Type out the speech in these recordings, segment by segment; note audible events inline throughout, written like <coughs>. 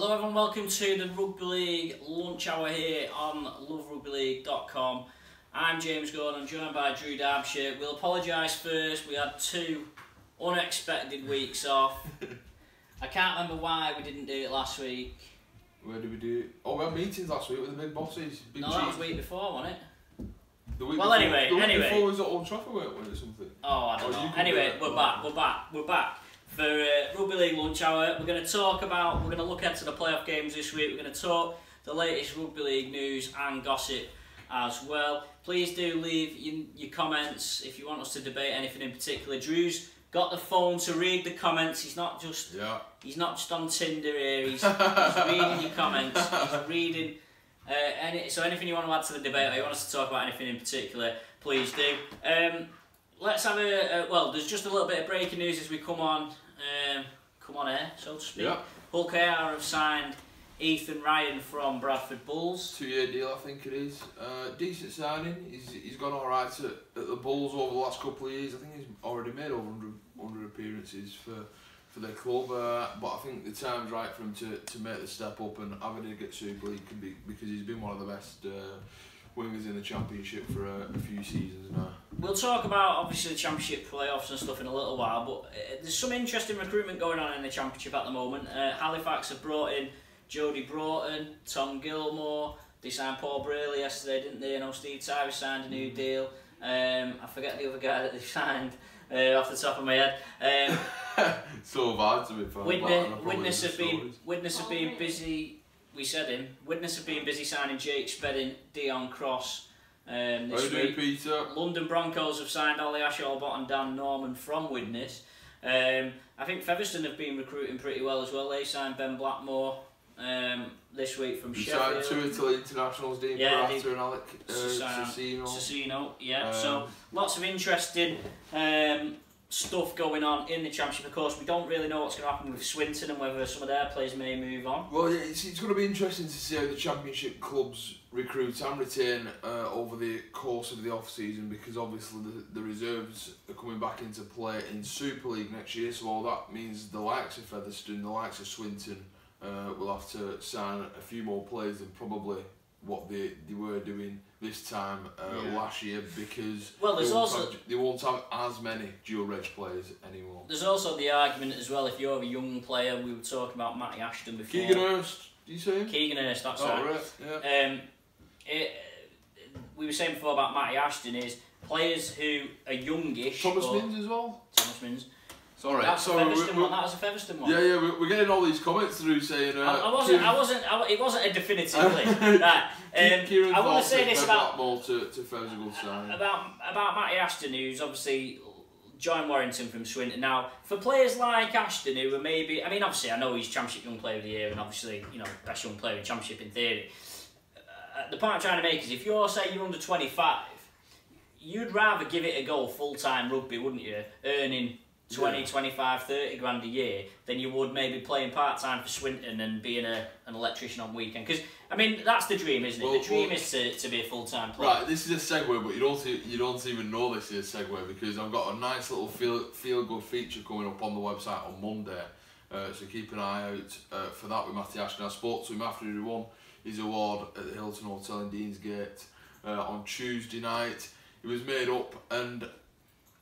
Hello everyone, welcome to the Rugby League lunch hour here on loverugbyleague.com. I'm James Gordon, I'm joined by Drew Derbyshire. We'll apologise first, we had two unexpected weeks off. I can't remember why we didn't do it last week. Where did we do it? Oh, we had meetings last week with the big bosses. Big No, that was week before, wasn't it? The week Well, before, anyway, the week anyway. before was at Old Trafford, weren't we, or something? Oh, I don't Oh, know. Anyway, we're back, we're back, we're back. For uh, Rugby League lunch hour, we're going to talk about, we're going to look into the playoff games this week. We're going to talk the latest Rugby League news and gossip as well. Please do leave your, your comments if you want us to debate anything in particular. Drew's got the phone to read the comments. He's not just Yeah. he's not just on Tinder here. He's, <laughs> he's reading your comments. He's reading. Uh, any, so anything you want to add to the debate, or you want us to talk about anything in particular, please do. Um, let's have a, a well. There's just a little bit of breaking news as we come on, um, come on air, so to speak. Yeah. Hull KR have signed Ethan Ryan from Bradford Bulls. Two year deal, I think it is. Uh, decent signing. He's, he's gone alright at, at the Bulls over the last couple of years. I think he's already made over 100, 100 appearances for for their club. Uh, but I think the time's right for him to, to make the step up and have a at Super League can be, because he's been one of the best uh, wingers in the Championship for a, a few seasons now. We'll talk about obviously the championship playoffs and stuff in a little while, but uh, there's some interesting recruitment going on in the championship at the moment. Uh, Halifax have brought in Jody Broughton, Tom Gilmore. They signed Paul Brayley yesterday, didn't they? You know Steve Tyrer signed a new deal. Um, I forget the other guy that they <laughs> signed uh, off the top of my head. Um, <laughs> so bad to be fair. Widnes, probably Widnes have been. Widnes have been busy. We said him. Widnes have been busy signing Jake Spedding, Deon Cross um, this week. Peter? London Broncos have signed Ollie Ashall-Bott and Dan Norman from Widnes. Um, I think Featherstone have been recruiting pretty well as well. They signed Ben Blackmore um, this week from We signed Sheffield. two Italy internationals, Dean Yeah, Parata and Alec uh, Susino. Susino, yeah. Um, so lots of interesting um, stuff going on in the championship. Of course, we don't really know what's going to happen with Swinton and whether some of their players may move on. Well, it's, it's going to be interesting to see how the championship clubs recruit and retain uh, over the course of the off season because obviously the, the reserves are coming back into play in Super League next year. So all that means the likes of Featherstone, the likes of Swinton, uh, will have to sign a few more players than probably what they, they were doing this time uh, Yeah. last year because Well, there's they, won't also- have, they won't have as many dual reg players anymore. There's also the argument as well. If you're a young player, we were talking about Matty Ashton before. Keegan Hirst, do you see him? Keegan Hirst, that's oh, right. right. Yeah. Um, it, we were saying before about Matty Ashton is players who are youngish. Thomas Minns as well. Thomas Minns. Sorry, That's sorry. a Featherstone one. That was a Featherstone one. Yeah, yeah, we're, we're getting all these comments through saying. Uh, I, I wasn't. I wasn't. I, it wasn't a definitive <laughs> list. right. Um, Kieran I want to say this about Blackmore to to about about Matty Ashton, who's obviously John Warrington from Swinton. Now, for players like Ashton, who are maybe, I mean, obviously, I know he's Championship Young Player of the Year, and obviously, you know, best young player in Championship in theory. Uh, the point I'm trying to make is, if you're say you're under 25, you'd rather give it a go full time rugby, wouldn't you? Earning 20, Yeah. 25, 30 grand a year than you would maybe playing part time for Swinton and being a, an electrician on weekend. Because I mean, that's the dream, isn't it? Well, the dream well- is to, to be a full time player. Right, this is a segue, but you don't you don't even know this is a segue because I've got a nice little feel feel good feature coming up on the website on Monday. Uh, so keep an eye out uh, for that with Matty Ashton. I spoke to him after he won his award at the Hilton Hotel in Deansgate uh, on Tuesday night. He was made up and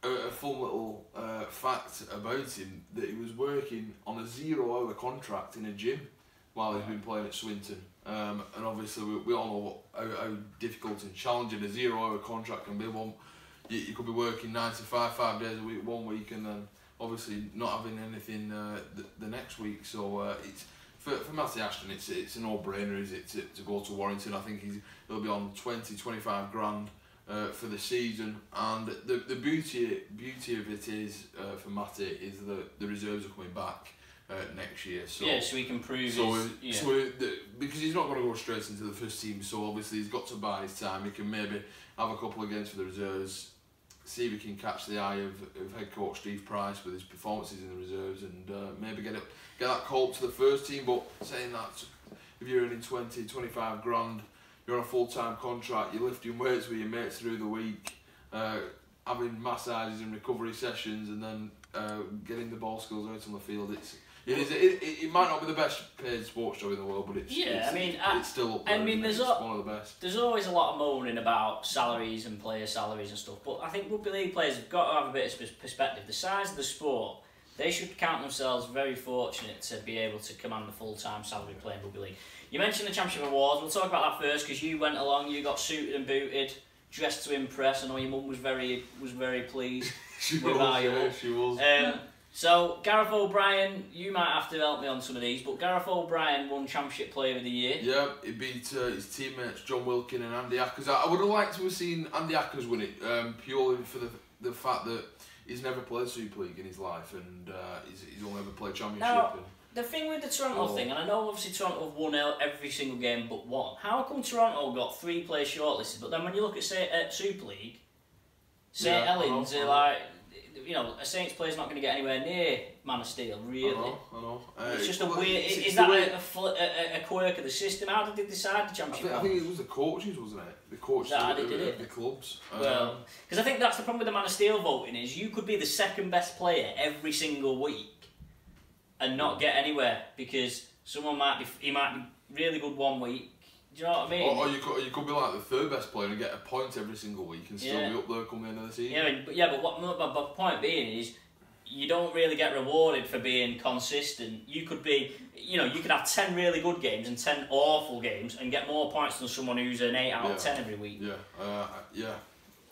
a, a little uh, fact about him that he was working on a zero hour contract in a gym while he's been playing at Swinton. Um, and obviously, we, we all know what, how, how difficult and challenging a zero hour contract can be. One, you, you could be working 9 to 5, five days a week, one week, and then obviously not having anything uh, the, the next week. So uh, it's for, for Matty Ashton, it's it's a no brainer, is it, to, to go to Warrington? I think he's, he'll be on 20, 25 grand uh, for the season. And the the beauty beauty of it is uh, for Matty is that the reserves are coming back uh, next year. So yeah, so he can prove so, his, yeah. so the, because he's not going to go straight into the first team, so obviously he's got to buy his time. He can maybe have a couple of games for the reserves, see if he can catch the eye of, of head coach Steve Price with his performances in the reserves, and uh, maybe get it get that call to the first team. But saying that, if you're earning 20, 25 grand, you're on a full time contract, you're lifting weights with your mates through the week, uh, having massages and recovery sessions, and then uh, getting the ball skills out on the field. It's It is. It, it, it might not be the best paid sports show in the world, but it's Yeah, it's, I mean, it's, I- it's still up I mean, there's a- one of the best. There's always a lot of moaning about salaries and player salaries and stuff, but I think rugby league players have got to have a bit of perspective. The size of the sport, they should count themselves very fortunate to be able to command the full time salary playing rugby league. You mentioned the Championship Awards. We'll talk about that first because you went along, you got suited and booted, dressed to impress. I know your mum was very was very pleased. <laughs> She With was. Iowa. Yeah, she was. Um, so Gareth O'Brien, you might have to help me on some of these, but Gareth O'Brien won Championship Player of the Year. Yeah, he beat uh, his teammates Jon Wilkin and Andy Ackers. I, I would have liked to have seen Andy Ackers win it um, purely for the the fact that he's never played Super League in his life and uh, he's, he's only ever played Championship. Now- and, The thing with the Toronto Oh. thing, and I know obviously Toronto have won out every single game but one. How come Toronto got three players shortlisted, but then when you look at say at Super League, St Yeah, I Helens I are know. like, you know, a Saints player's not going to get anywhere near Man of Steel, really. I know, I know. Uh, It's just a well, weird. it's- Is, it's that way- a, a, a, quirk of the system? How did they decide the I championship? think, I think it was the coaches, wasn't it? The coaches that how of, they of- did it? the clubs. Well, Um, because I think that's the problem with the Man of Steel voting is you could be the second best player every single week and not get anywhere because someone might be he might be really good one week. Do you know what I mean? or, or you could, or you could be like the third best player and get a point every single week and still Yeah. be up there come the end of the season. yeah, but yeah, but what my, my point being is you don't really get rewarded for being consistent. You could be, you know, you could have ten really good games and ten awful games and get more points than someone who's an eight out Yeah. of ten every week. Yeah, uh, yeah.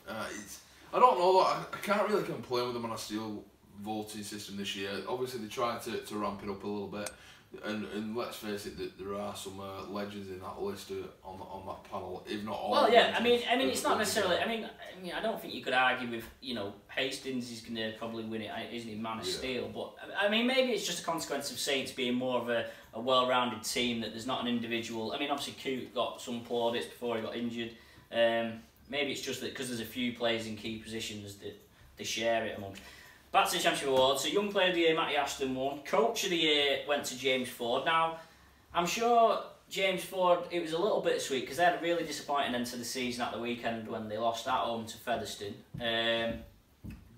Uh, it's, I don't know. I, I can't really complain with the Man of Steel voting system this year. Obviously, they tried to, to ramp it up a little bit, and and let's face it, that there are some uh, legends in that list uh, on on that panel, if not all. Well, yeah, I mean, I mean, it's not necessarily. I mean, I mean, I don't think you could argue with you know Hastings is going to probably win it, isn't he? Man of Yeah. Steel, but I mean, maybe it's just a consequence of Saints being more of a, a well-rounded team that there's not an individual. I mean, obviously, Coote got some plaudits before he got injured. Um, maybe it's just that because there's a few players in key positions that they share it amongst. Back to the Championship Awards. So, Young Player of the Year, Matty Ashton won. Coach of the Year went to James Ford. Now, I'm sure James Ford, it was a little bit sweet because they had a really disappointing end to the season at the weekend when they lost at home to Featherstone. Um,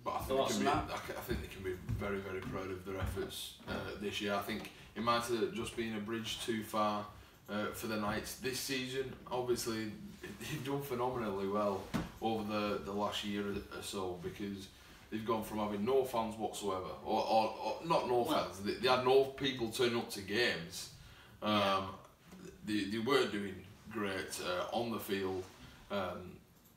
But I think, they can be, I, I think they can be very, very proud of their efforts uh, this year. I think it might have just been a bridge too far uh, for the Knights this season. Obviously, <laughs> they've done phenomenally well over the, the last year or so because they've gone from having no fans whatsoever, or, or, or not no Well- fans, they, they had no people turning up to games. Um, Yeah. they, they weren't doing great uh, on the field. Um,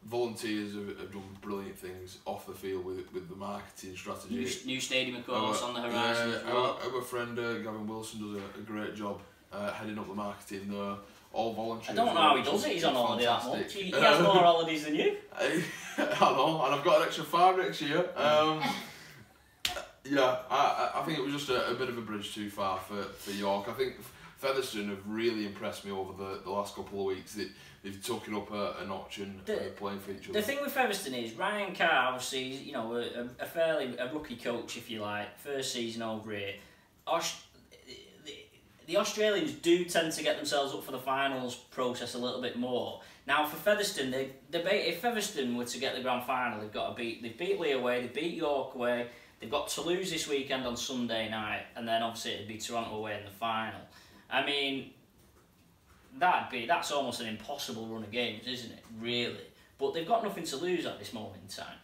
volunteers have, have done brilliant things off the field with with the marketing strategy. new, new stadium, of course, Our- on the horizon well. our, our friend uh, Gavin Wilson does a, a great job uh, heading up the marketing there. All voluntary. I don't know how he does it. He's on holiday that fantastic. much. He, he has Um, more <laughs> holidays than you. I, <laughs> I know, and I've got an extra five next year. Um, <laughs> yeah, I, I- think it was just a, a bit of a bridge too far for, for York. I think Featherstone have really impressed me over the, the last couple of weeks. They, they've it up a, a notch and The- uh, playing for each other. The thing with Featherstone is Ryan Carr, obviously, you know, a, a fairly a rookie coach, if you like, first season over here. Aus- the, Australians do tend to get themselves up for the finals process a little bit more. Now for Featherstone, they, they if Featherstone were to get the grand final, they've got to beat they beat Leigh away, they beat York away, they've got Toulouse this weekend on Sunday night, and then obviously it'd be Toronto away in the final. I mean, that'd be that's almost an impossible run of games, isn't it? Really. But they've got nothing to lose at this moment in time.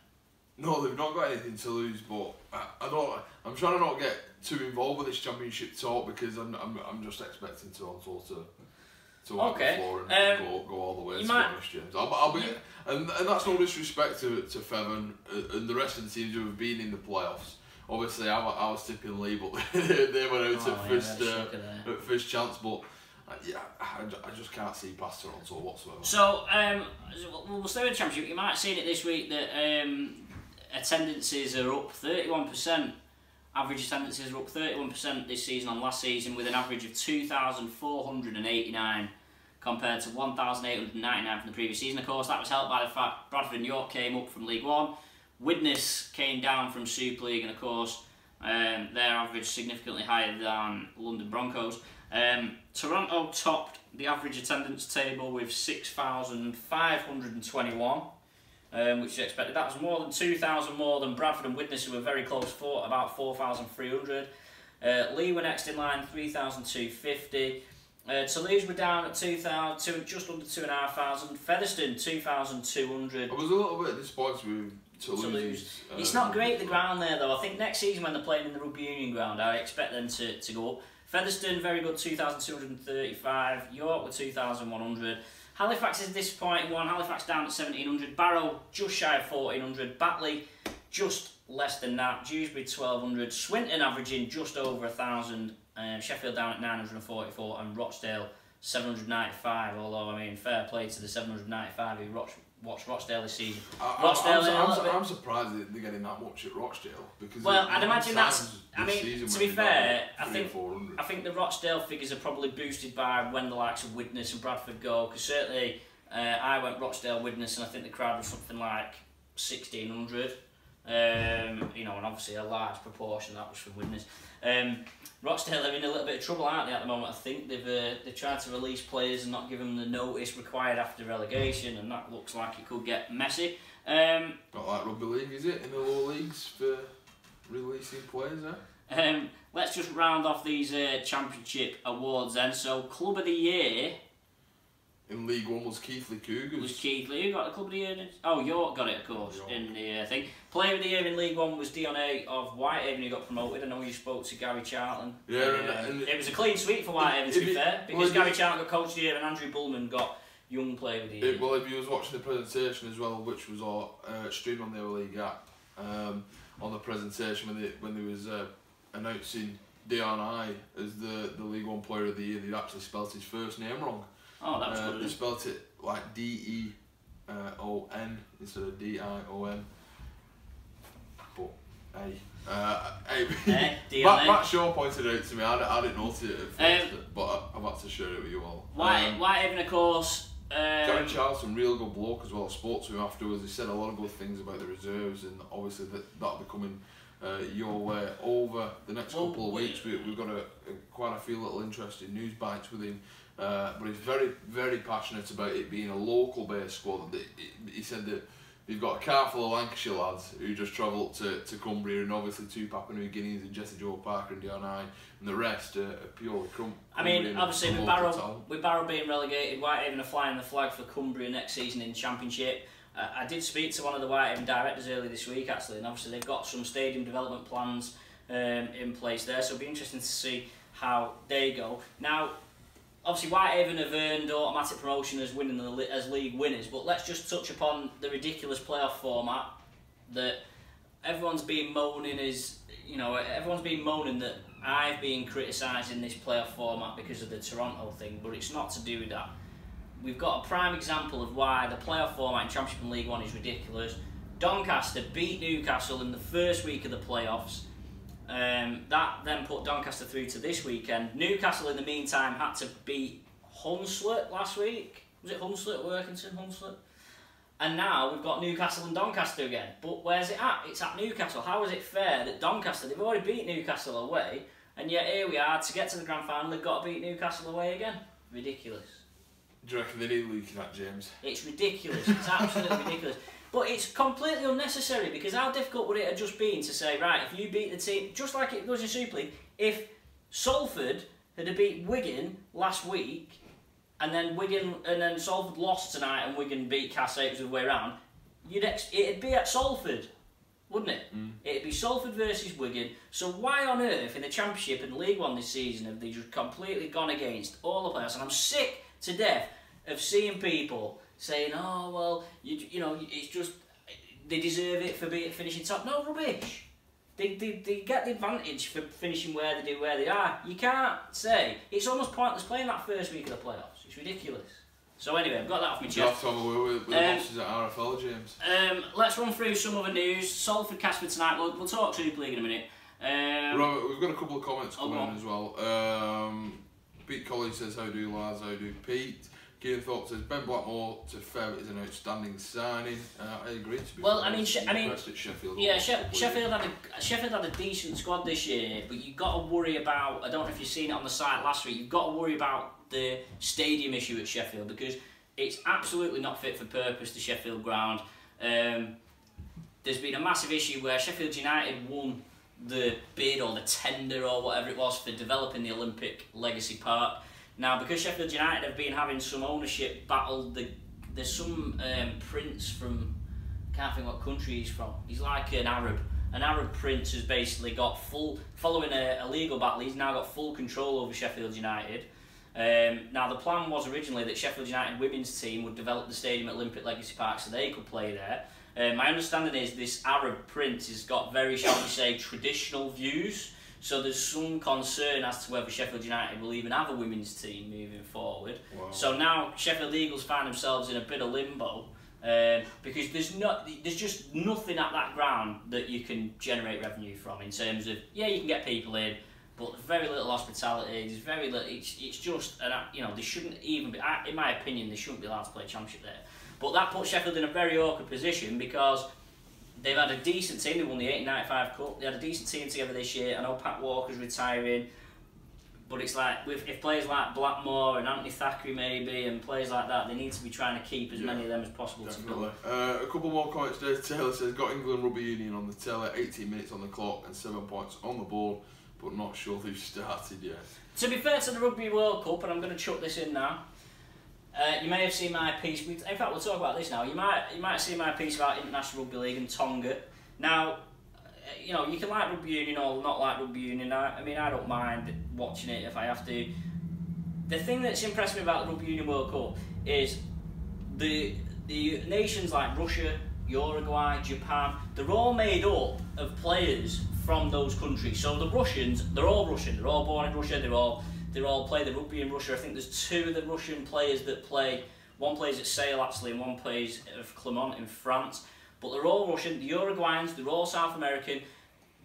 No, they've not got anything to lose, but I, I don't. I'm trying to not get too involved with this championship talk because I'm I'm, I'm just expecting Toronto to to Okay, the floor and um, go, go all the way. you To might- be honest, James, I'll, I'll be, you- and and that's no disrespect to to Feven uh, and the rest of the teams who have been in the playoffs. Obviously, I, I was tipping Leigh, but <laughs> they went out Oh, at yeah, first uh, at first chance, but. Uh, yeah, I, I just can't see past Toronto whatsoever. So, um, we'll we'll stay with the championship. You might have seen it this week that um, attendances are up 31%. Average attendances are up 31% this season on last season with an average of 2,489 compared to 1,899 from the previous season. Of course, that was helped by the fact Bradford and York came up from League One. Widnes came down from Super League, and of course, um, their average significantly higher than London Broncos. Um, Toronto topped the average attendance table with 6,521, um, which is expected. That was more than 2,000 more than Bradford and Widnes, who were very close for, about 4,300. Uh, Leigh were next in line, 3,250. Uh, Toulouse were down at 2,000, two, just under 2,500. Featherstone, 2,200. I was a little bit disappointed with Toulouse. Toulouse. uh, It's not great the ground there though. I think next season when they're playing in the Rugby Union ground, I expect them to, to go up. Featherstone very good, two thousand two hundred and thirty-five. York with two thousand one hundred. Halifax is disappointing one. Halifax down at seventeen hundred. Barrow just shy of fourteen hundred. Batley just less than that. Dewsbury twelve hundred. Swinton averaging just over a thousand. Um, Sheffield down at nine hundred and forty-four, and Rochdale seven hundred ninety-five. Although I mean, fair play to the seven hundred ninety-five who watched watched Rochdale this season. I, Rochdale I'm, I'm, bit. I'm surprised that they're getting that much at Rochdale because Well, I'd imagine that's- I mean, to be fair, I think- 400. I think the Rochdale figures are probably boosted by when the likes of Widnes and Bradford go, because certainly uh, I went Rochdale Widnes and I think the crowd was something like 1600. Um, you know, and obviously a large proportion of that was from Widnes. Um, Rochdale are in a little bit of trouble, aren't they, at the moment? I think they've uh, they've tried to release players and not give them the notice required after relegation, and that looks like it could get messy. Um, Not like rugby league, is it? In the lower leagues for releasing players, eh? Um, let's just round off these uh, championship awards then. So, Club of the Year In League One was Keighley Cougars. was Keighley. Who got the Club of the Year? Oh, York got it, of course, York. in the uh, thing. Player of the Year in League One was Dion Aiye of Whitehaven, who got promoted. I know you spoke to Gary Charlton. Yeah, Uh, and- it was a clean sweep for Whitehaven, to be it- fair, because well, Gary Charlton got Coach of the Year and Andrew Bulman got Young Player of the Year. It, well, if you was watching the presentation as well, which was all uh, streamed on the Our League app, um, on the presentation when they when they was uh, announcing Dion Aiye as the, the League One Player of the Year, they'd actually spelt his first name wrong. Oh, that was Uh, good. they them. spelt it like D E uh, O N instead of D I O N. But hey, uh, hey, Matt, Matt Shaw pointed it out to me. I, I didn't notice it at first, Um, but I, I've had to share it with you all. Why? Um, Whitehaven, of course. Gary Um, Charlton, real good bloke as well. I spoke to him afterwards. He said a lot of good things about the reserves, and obviously that that'll be coming uh, your way over the next Well, couple of weeks. We, we've got a, a, quite a few little interesting news bites with him, uh, but he's very, very passionate about it being a local based squad. He said that you've got a car full of Lancashire lads who just travel up to, to Cumbria, and obviously two Papua New Guineas and Jesse Joe Parker and Dion Aiye, and the rest are, are purely Cum- I mean, obviously with Barrow, with Barrow being relegated, Whitehaven are flying the flag for Cumbria next season in Championship. Uh, I did speak to one of the Whitehaven directors earlier this week actually, and obviously they've got some stadium development plans um, in place there, so it'll be interesting to see how they go. Now, obviously Whitehaven have earned automatic promotion as winning the as league winners, but let's just touch upon the ridiculous playoff format that everyone's been moaning is you know everyone's been moaning that I've been criticising this playoff format because of the Toronto thing, but it's not to do with that. We've got a prime example of why the playoff format in Championship and League One is ridiculous. Doncaster beat Newcastle in the first week of the playoffs. Um, that then put Doncaster through to this weekend. Newcastle, in the meantime, had to beat Hunslet last week. Was it Hunslet, Workington, Hunslet? And now we've got Newcastle and Doncaster again. But where's it at? It's at Newcastle. How is it fair that Doncaster, they've already beat Newcastle away, and yet here we are, to get to the grand final, they've got to beat Newcastle away again? Ridiculous. Do you reckon they need looking at James? It's ridiculous. It's absolutely <laughs> ridiculous. But it's completely unnecessary because how difficult would it have just been to say, right, if you beat the team, just like it goes in Super League, if Salford had beat Wigan last week, and then Wigan and then Salford lost tonight, and Wigan beat Cass the way around, you'd ex- it'd be at Salford, wouldn't it? Mm. It'd be Salford versus Wigan. So why on earth in the Championship and League One this season have they just completely gone against all the players? And I'm sick to death of seeing people saying, "Oh well, you you know, it's just they deserve it for being finishing top." No rubbish. They, they, they get the advantage for finishing where they do, where they are. You can't say it's almost pointless playing that first week of the playoffs. It's ridiculous. So anyway, I've got that off my You chest. have to have a with, with Um, the at RFL, James. Um, let's run through some other news. Salford Casper tonight. We'll, we'll talk Super League in a minute. Um, Robert, we've got a couple of comments oh, coming in as well. Um, Pete Colley says, How do lads? How do Pete? Kieran Thorpe says, Ben Blackmore to Fev is an outstanding signing. Uh, I agree, Well, fair. I mean, I mean- Sheffield. Yeah. She- Sheffield had a Sheffield had a decent squad this year, but you've got to worry about. I don't know if you've seen it on the site last week. You've got to worry about the stadium issue at Sheffield because it's absolutely not fit for purpose. The Sheffield ground. Um, there's been a massive issue where Sheffield United won the bid or the tender or whatever it was for developing the Olympic Legacy Park. Now, because Sheffield United have been having some ownership battle, the, there's some um, prince from, I can't think what country he's from. He's like an Arab. An Arab prince has basically got full, following a, a legal battle, he's now got full control over Sheffield United. Um, now, the plan was originally that Sheffield United women's team would develop the stadium at Olympic Legacy Park so they could play there. Um, my understanding is this Arab prince has got very, shall we say, traditional views. So there's some concern as to whether Sheffield United will even have a women's team moving forward. Wow. So now Sheffield Eagles find themselves in a bit of limbo um, because there's not, there's just nothing at that ground that you can generate revenue from in terms of yeah you can get people in, but very little hospitality. There's very little. It's, it's just an, you know they shouldn't even be. In my opinion, they shouldn't be allowed to play championship there. But that puts Sheffield in a very awkward position because they've had a decent team. They won the 1895 Cup. They had a decent team together this year. I know Pat Walker's retiring. But it's like, with, if players like Blackmore and Anthony Thackeray maybe, and players like that, they need to be trying to keep as Yeah, many of them as possible Definitely. to Uh, a couple more comments there. Taylor says, got England Rugby Union on the teller, 18 minutes on the clock and 7 points on the board, but not sure they've started yet. To be fair to the Rugby World Cup, and I'm going to chuck this in now. Uh, you may have seen my piece. In fact, we'll talk about this now. You might you might seen my piece about International Rugby League and Tonga. Now, uh, you know you can like rugby union or not like rugby union. I, I mean, I don't mind watching it if I have to. The thing that's impressed me about the Rugby Union World Cup is the the nations like Russia, Uruguay, Japan. They're all made up of players from those countries. So the Russians, they're all Russian. They're all born in Russia. They're all they all play the rugby in Russia. I think there's two of the Russian players that play. One plays at Sale actually, and one plays at Clermont in France. But they're all Russian. The Uruguayans, they're all South American.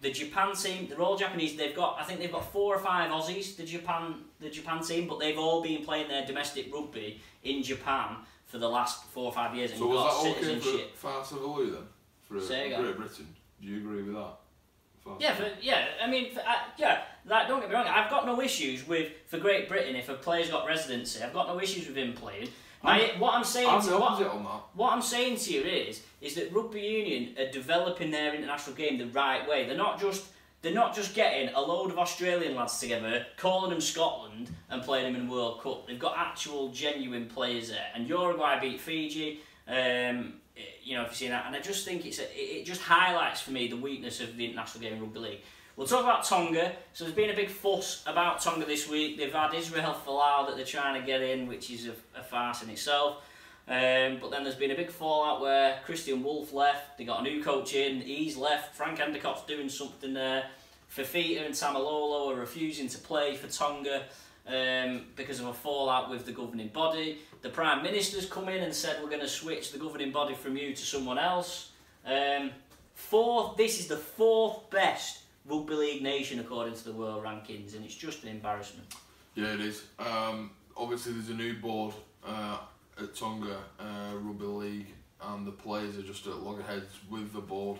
The Japan team, they're all Japanese. They've got, I think they've got four or five Aussies. The Japan, the Japan team, but they've all been playing their domestic rugby in Japan for the last four or five years and So got was that okay citizenship. for Fa'asavalu then? For. Great Britain? Do you agree with that? Yeah, for, yeah. I mean, for, uh, yeah. Like, don't get me wrong. I've got no issues with for Great Britain if a player's got residency. I've got no issues with him playing. My, what I'm saying, I'm to, the what, on that. what I'm saying to you is, is that rugby union are developing their international game the right way. They're not just they're not just getting a load of Australian lads together, calling them Scotland and playing them in World Cup. They've got actual genuine players there. And Uruguay beat Fiji. Um, you know, if you see that, and I just think it's a, it just highlights for me the weakness of the international game rugby league. We'll talk about Tonga. So there's been a big fuss about Tonga this week. They've had Israel Folau that they're trying to get in, which is a, a farce in itself. Um, but then there's been a big fallout where Kristian Woolf left. They got a new coach in. He's left. Frank Endacott's doing something there. Fifita and Taumalolo are refusing to play for Tonga um, because of a fallout with the governing body. The Prime Minister's come in and said we're going to switch the governing body from you to someone else. Um, fourth, this is the fourth best rugby league nation according to the world rankings, and it's just an embarrassment. Yeah, it is. Um, obviously, there's a new board uh, at Tonga uh, Rugby League, and the players are just at loggerheads with the board.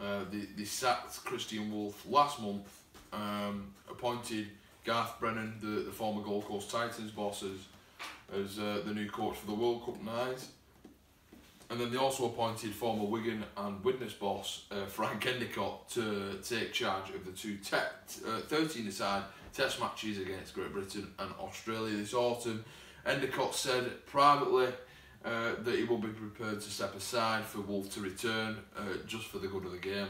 Uh, they, they sacked Kristian Woolf last month, um, appointed Garth Brennan, the, the former Gold Coast Titans bosses, as uh, the new coach for the World Cup Nines. And then they also appointed former Wigan and Widnes boss uh, Frank Endacott to take charge of the two uh, 13 aside test matches against Great Britain and Australia this autumn. Endacott said privately uh, that he will be prepared to step aside for Woolf to return uh, just for the good of the game,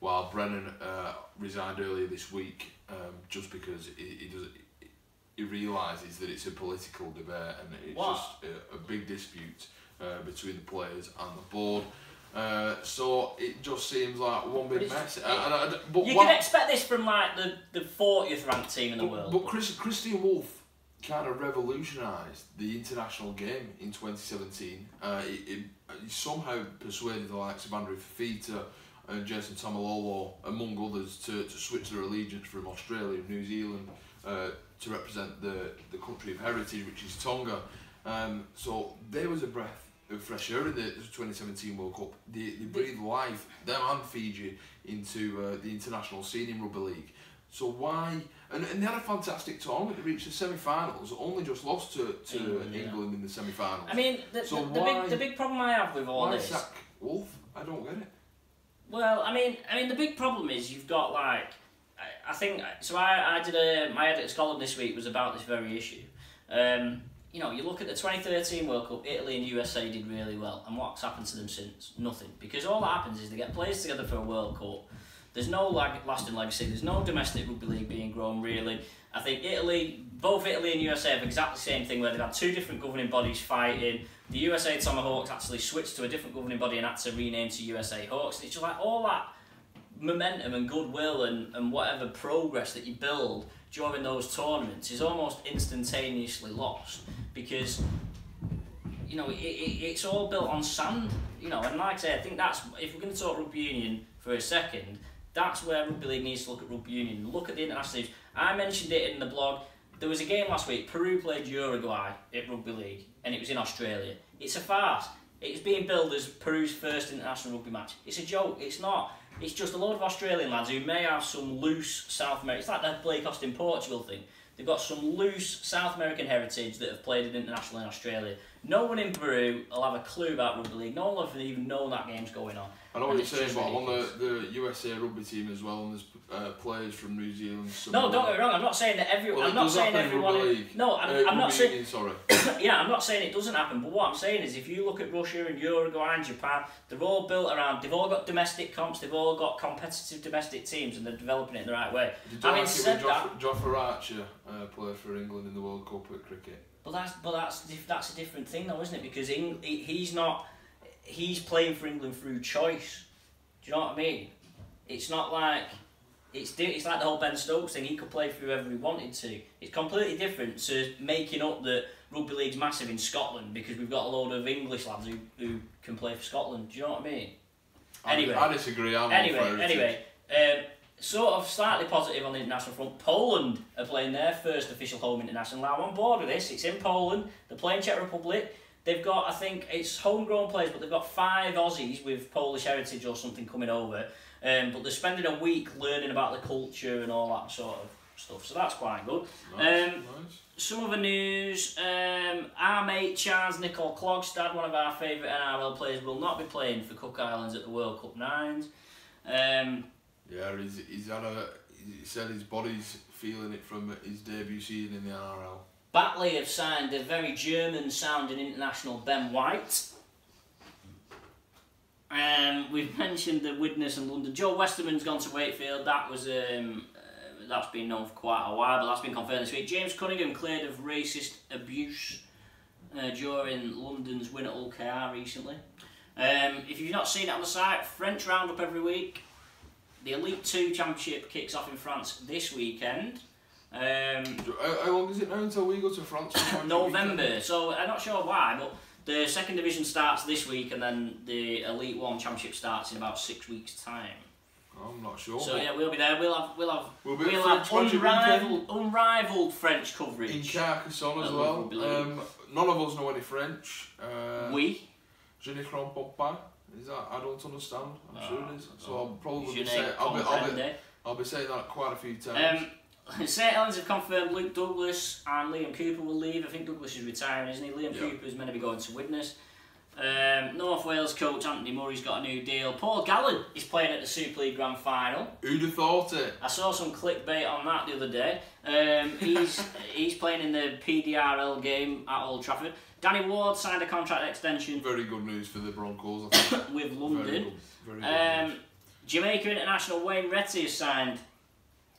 while Brennan uh, resigned earlier this week um, just because he, he does he realises that it's a political debate and it's What? just a, a big dispute uh, between the players and the board. Uh, so it just seems like one big mess. And I- I- but You what- can expect this from like the the fortieth ranked team in the but, world. but Chris, Kristian Woolf kind of revolutionised the international game in 2017. Uh, somehow persuaded the likes of Andrew Fifita and Jason Taumalolo, among others, to, to switch their allegiance from Australia and New Zealand uh, to represent the, the country of heritage, which is Tonga. Um, so there was a breath of fresh air in the 2017 World Cup. They, they breathed life, them and Fiji, into uh, the international scene in rugby league. So why? And, and they had a fantastic tournament. They reached the semi-finals. Only just lost to, to England, England, yeah. in the semi-finals. I mean, the, So the, the why- big the big problem I have with all why this. sack Woolf? I don't get it. Well, I mean, I mean, the big problem is you've got like, I, I think so. I, I did a my edit column this week was about this very issue. Um, you know, you look at the 2013 World Cup, Italy and USA did really well, and what's happened to them since? Nothing. Because all that happens is they get players together for a World Cup. There's no lag- lasting legacy. There's no domestic rugby league being grown really. I think Italy, both Italy and USA have exactly the same thing where they've had two different governing bodies fighting. The USA Tomahawks actually switched to a different governing body and had to rename to USA Hawks. It's just like all that momentum and goodwill and, and whatever progress that you build during those tournaments is almost instantaneously lost because you know it, it, it's all built on sand you know and like I say I think that's if we're going to talk rugby union for a second that's where rugby league needs to look at rugby union. Look at the international I mentioned it in the blog there was a game last week Peru played Uruguay at rugby league and it was in Australia it's a farce it's being billed as Peru's first international rugby match it's a joke it's not it's just a load of Australian lads who may have some loose South American. It's like that Blake Austin Portugal thing. They've got some loose South American heritage that have played it international in Australia. No one in Peru will have a clue about rugby league. No one will even know that game's going on. I know what you're saying, but I'm on the, the USA rugby team as well, and there's uh, players from New Zealand. No, don't get me wrong. I'm not saying that every. Well, I'm not saying everyone. No, I'm, Uh, I'm not saying. sorry. <coughs> yeah, I'm not saying it doesn't happen, but what I'm saying is if you look at Russia and Uruguay and Japan, they're all built around, they've all got domestic comps, they've all got competitive domestic teams, and they're developing it in the right way. Did you Having like said when Joff- Jofra Archer uh, played for England in the World Cup at cricket? But that's but that's that's a different thing, though, isn't it? Because Eng- he- he's not he's playing for England through choice. Do you know what I mean? It's not like it's di- it's like the whole Ben Stokes thing. He could play for whoever he wanted to. It's completely different to making up that rugby league's massive in Scotland because we've got a load of English lads who, who can play for Scotland. Do you know what I mean? I- Anyway. I disagree. I'm Anyway, anyway, um, sort of slightly positive on the international front. Poland are playing their first official home international. Now I'm on board with this. It's in Poland. They're playing Czech Republic. They've got, I think, it's homegrown players, but they've got five Aussies with Polish heritage or something coming over. Um, but they're spending a week learning about the culture and all that sort of stuff. So that's quite good. Nice, um, nice. Some other news, um, our mate Charnze Nicoll-Klokstad, one of our favourite NRL players, will not be playing for Cook Islands at the World Cup Nines. Um, Yeah, he's, he's had a. He said his body's feeling it from his debut season in the NRL. Batley have signed a very German sounding international Ben White. Um, we've <laughs> mentioned the Widnes and London. Joe Westerman's gone to Wakefield. That was um, uh, that's been known for quite a while, but that's been confirmed this week. James Cunningham cleared of racist abuse uh, during London's win at Hull KR recently. Um, if you've not seen it on the site, French Roundup every week. The Elite Two Championship kicks off in France this weekend. Um, How, long is it now until we go to France? <coughs> November. So I'm not sure why, but the second division starts this week, and then the Elite One Championship starts in about six weeks' time. I'm not sure. So yeah, we'll be there. We'll have we'll have We'll be we'll have unrivaled unrivaled French coverage in. Carcassonne as well. Um, none of us know any French. Uh, we Je ne comprends pas. Is that I don't understand? I'm No, sure it is. So. I'll probably saying I'll be, I'll, be. I'll be saying that quite a few times. Um, <laughs> St Helens have confirmed Luke Douglas and Liam Cooper will leave. I think Douglas is retiring, isn't he? Liam Yeah. Cooper is meant to be going to Widnes. Um, North Wales coach Anthony Murray's got a new deal. Paul Gallen is playing at the Super League Grand Final. Who'd have thought it? I saw some clickbait on that the other day. Um, he's <laughs> he's playing in the PDRL game at Old Trafford. Danny Ward signed a contract extension Very good news for the Broncos. I think. <coughs> with Very London. good. Very good Um. Jamaica international Wayne Reittie has signed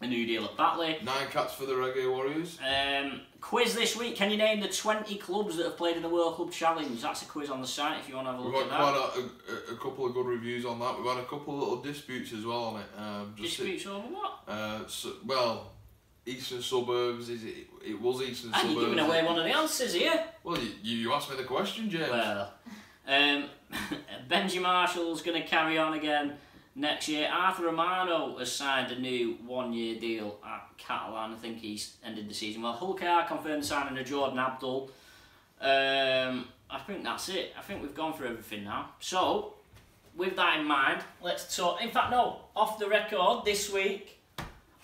a new deal at Batley. Nine caps for the Reggae Warriors. Um, quiz this week. Can you name the 20 clubs that have played in the World Club Challenge? That's a quiz on the site if you want to have a look We've look had at that. quite a, a, a couple of good reviews on that. We've had a couple of little disputes as well on it. Um, just Disputes over what? Uh, so, well, eastern suburbs. Is it? It was eastern And suburbs. you're giving away one of the answers here. Well, you, you asked me the question, James. Well, <laughs> um, <laughs> Benji Marshall's going to carry on again next year. Arthur Romano has signed a new one-year deal at Catalan. I think he's ended the season. Well, Hull KR confirmed signing of Jordan Abdull. Um, I think that's it. I think we've gone through everything now. So, with that in mind, let's talk. In fact, no, off the record this week.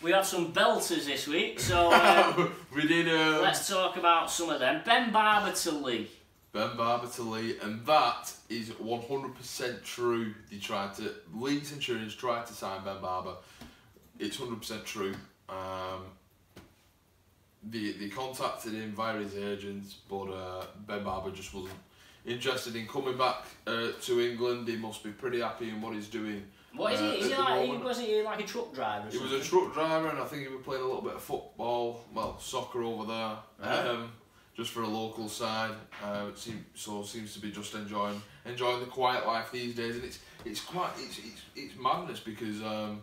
We had some belters this week, so <laughs> um, we did. Um, let's talk about some of them. Ben Barberton Leigh. Ben Barba to Leigh, and that is 100% true. They tried to, Leigh Centurions tried to sign Ben Barba. It's 100% true. Um, they, they contacted him via his agents, but uh, Ben Barba just wasn't interested in coming back uh, to England. He must be pretty happy in what he's doing. What is Uh, he? Is he like? He, wasn't he like a truck driver? He was a truck driver, and I think he was playing a little bit of football, well, soccer over there, Right. um, just for a local side. Uh, it seem, so seems to be just enjoying enjoying the quiet life these days, and it's it's quite it's it's, it's madness because um,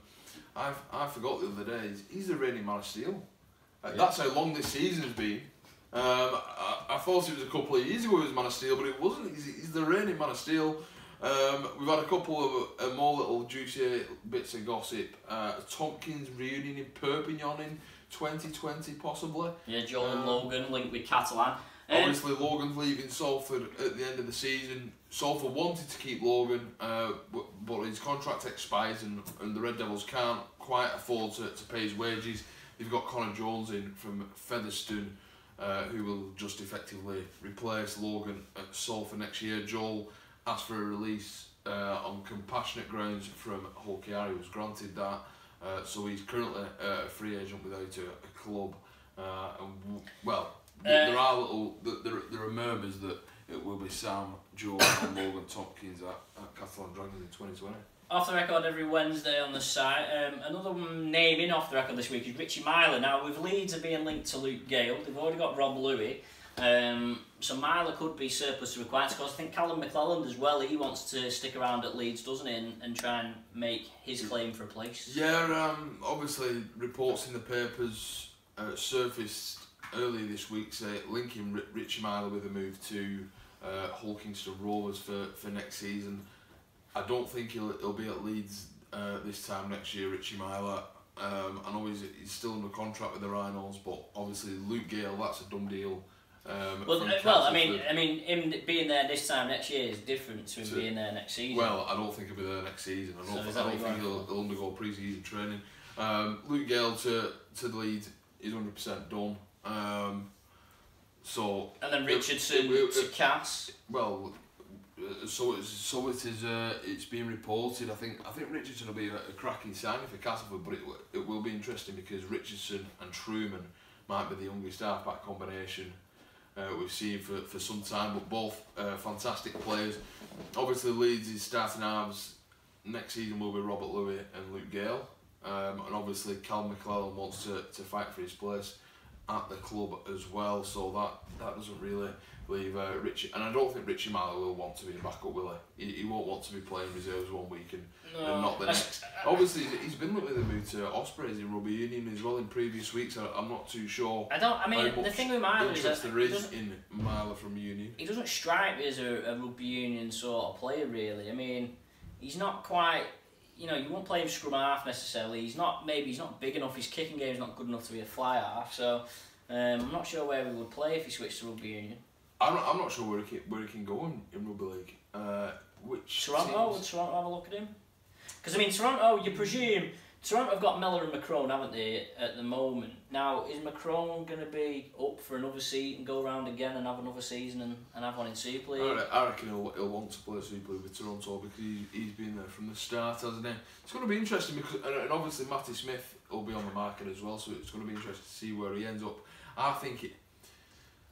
I I forgot the other day he's, he's the reigning man of steel. Uh, Yeah. That's how long this season's been. Um, I, I thought it was a couple of years ago he was man of steel, but it wasn't. He's, he's the reigning man of steel. Um, we've had a couple of uh, more little juicy bits of gossip. Uh, Tomkins reunion in Perpignan in 2020, possibly. Yeah, Joel and Um, Logan linked with Catalan. Um, Obviously, Logan's leaving Salford at the end of the season. Salford wanted to keep Logan, uh, but, but his contract expires and, and the Red Devils can't quite afford to, to pay his wages. They've got Connor Jones in from Featherstone, uh, who will just effectively replace Logan at Salford next year. Joel asked for a release uh, on compassionate grounds from Hull KR. Was granted that. Uh, so he's currently uh, a free agent without a, a club. Uh, and w- well, Uh, there are little, th- there, there are murmurs that it will be Sam, Joe, <coughs> and Morgan Tomkins at, at Catalan Dragons in 2020. Off the record every Wednesday on the site. Um, another one naming off the record this week is Richie Myler. Now, with Leeds are being linked to Luke Gale, they've already got Rob Lui. Um, so Myler could be surplus to requirements because I think Callum McLelland as well, he wants to stick around at Leeds, doesn't he, and, and try and make his claim for a place. Yeah, um, obviously reports in the papers uh, surfaced earlier this week say linking R- Richie Myler with a move to uh, Hull Kingston Rovers for, for next season. I don't think he'll, he'll be at Leeds uh, this time next year, Richie Myler. Um, I know he's, he's still under contract with the Rhinos, but obviously Luke Gale, that's a dumb deal. Um, Well, well, I mean, I mean, him being there this time next year is different to him To- being there next season. Well, I don't think he'll be there next season. I don't, is think, I don't think he'll, he'll undergo pre-season training. Um, Luke Gale to to the lead is hundred percent done. Um, so and then Richardson it- it- to Cass. well, uh, so it's so it is. Uh, it's being reported. I think I think Richardson will be a, a cracking signing for Castleford, but it it will be interesting because Richardson and Trueman might be the youngest halfback combination uh, we've seen for, for some time. But both uh, fantastic players. Obviously, Leeds' is starting halves next season will be Robert Lui and Luke Gale, um, and obviously Cal McClellan wants to, to fight for his place at the club as well. So that that doesn't really leave uh, Richie, and I don't think Richie Myler will want to be a backup, will he? He, he won't want to be playing reserves one week and, and not the <laughs> next. Obviously, he's- been with a move to Ospreys in rugby union as well in previous weeks. I, I'm not too sure I don't. I mean, the thing with Myler is that there he doesn't, in Myler from union. he doesn't strike me as a, a rugby union sort of player, really. I mean, he's not quite. You know, you won't play him scrum half necessarily. He's not. Maybe he's not big enough. His kicking game game's not good enough to be a fly half. So um, I'm not sure where we would play if he switched to rugby union. I'm not, I'm not sure where he can, where he can go in, in rugby league. Uh, which Toronto, would seems- Toronto have a look at him? Because I mean, Toronto, you presume Toronto have got Mellor and McCrone, haven't they, at the moment? Now, is McCrone going to be up for another seat and go around again and have another season and, and have one in Super League? I reckon he'll, he'll want to play Super League with Toronto because he, he's been there from the start, hasn't he? It's going to be interesting because, and, and obviously Matty Smith will be on the market as well, so it's going to be interesting to see where he ends up. I think it,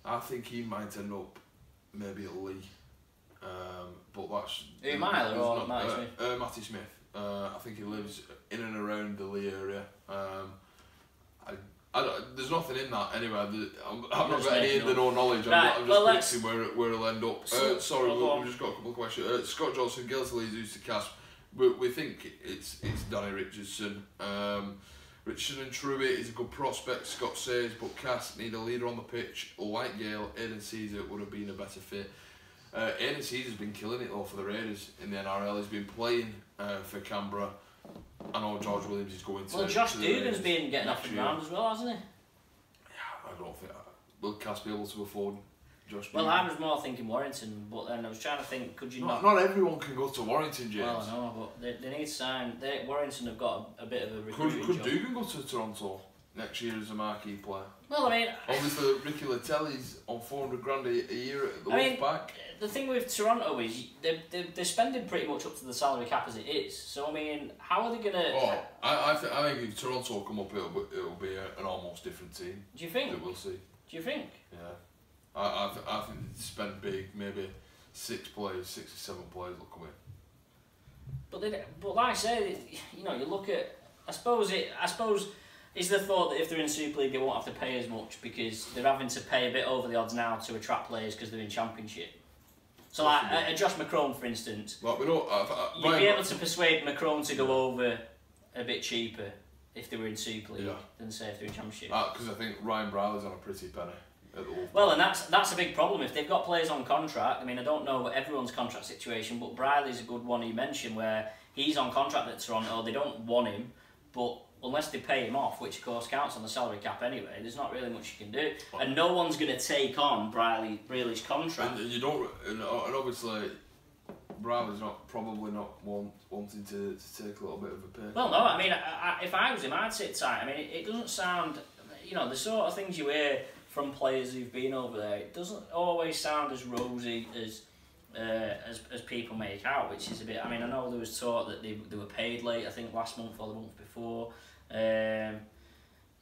I think he might end up maybe at Leigh, um, but that's Who, Myler or not- Matty uh, Smith? Uh, Matty Smith. Uh, I think he lives in and around the Leigh area. Um, I, I there's nothing in that anyway. I'm, I've not got any in the no knowledge. I'm, Right, I'm just let's- predicting where, where he'll end up. So- uh, sorry, oh, we, go on. we've just got a couple of questions. Uh, Scott Johnson, Gilsley, used to cast. We, we think it's it's Danny Richardson. Um, Richardson and Trueman is a good prospect, Scott says, but Cass need a leader on the pitch. Like Gale, Aidan Sezer would have been a better fit. Uh, Aidan Sezer's been killing it though for the Raiders in the NRL. He's been playing uh, for Canberra. I know George Williams is going to. Well, Josh to Dugan's been getting next the ground as well, hasn't he? Yeah, I don't think. Will Cass be able to afford Josh Well? I was more thinking Warrington, but then I was trying to think, could you Not, not? not everyone can go to Warrington, James. Well, I know, but they, they need to sign. They, Warrington have got a, a bit of a could recruiting could job. Dugan go to Toronto? next year as a marquee player. Well, I mean, Obviously, Ricky Leutele's on 400 grand a, a year at the I mean- Wolfpack. the thing with Toronto is they're, they're, they're spending pretty much up to the salary cap as it is. So I mean, how are they gonna? Oh, I, I, th- I think if Toronto come up, it'll be, it'll be a, an almost different team. Do you think? That we'll see. Do you think? Yeah. I, I, th- I think they spend big, maybe six players, six or seven players will come in. But they, but like I say, you know, you look at. I suppose it. I suppose is the thought that if they're in Super League, they won't have to pay as much because they're having to pay a bit over the odds now to attract players because they're in Championship. So like a, a Josh McCrone, for instance, Like, we don't, I, I, you'd be able to persuade McCrone to go over a bit cheaper if they were in Super League Yeah. than say if they're in Championship. Uh, because I think Ryan Brierley's on a pretty penny at Well, and that's that's a big problem if they've got players on contract. I mean, I don't know everyone's contract situation, but Brierley's a good one you mentioned where he's on contract at Toronto. They don't want him, but unless they pay him off, which of course counts on the salary cap anyway, there's not really much you can do. And no one's going to take on Brierley Brierley's contract. And you don't, and, uh, and obviously, Brierley's not probably not want, wanting to, to take a little bit of a pay. Well, no, I mean, I, I, if I was him, I'd sit tight. I mean, it, it doesn't sound, you know, the sort of things you hear from players who've been over there, it doesn't always sound as rosy as uh, as, as people make out, which is a bit. I mean, I know there was talk that they, they were paid late. I think last month or the month before. Um,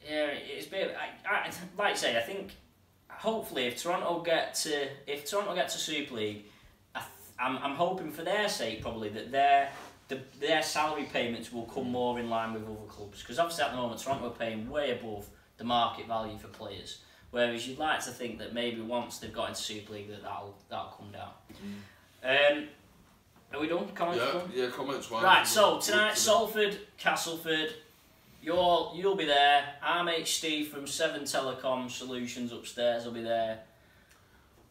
yeah, it's a bit. I, I, like I say, I think hopefully if Toronto get to if Toronto get to Super League, I th- I'm I'm hoping for their sake probably that their the, their salary payments will come more in line with other clubs because obviously at the moment Toronto are paying way above the market value for players. Whereas you'd like to think that maybe once they've got into Super League that that'll that'll come down. Um, are we done? Comments yeah, done? yeah, comments wise. Right, so tonight Salford, Castleford. You'll you'll be there. Our mate Steve from Seven Telecom Solutions upstairs I'll be there.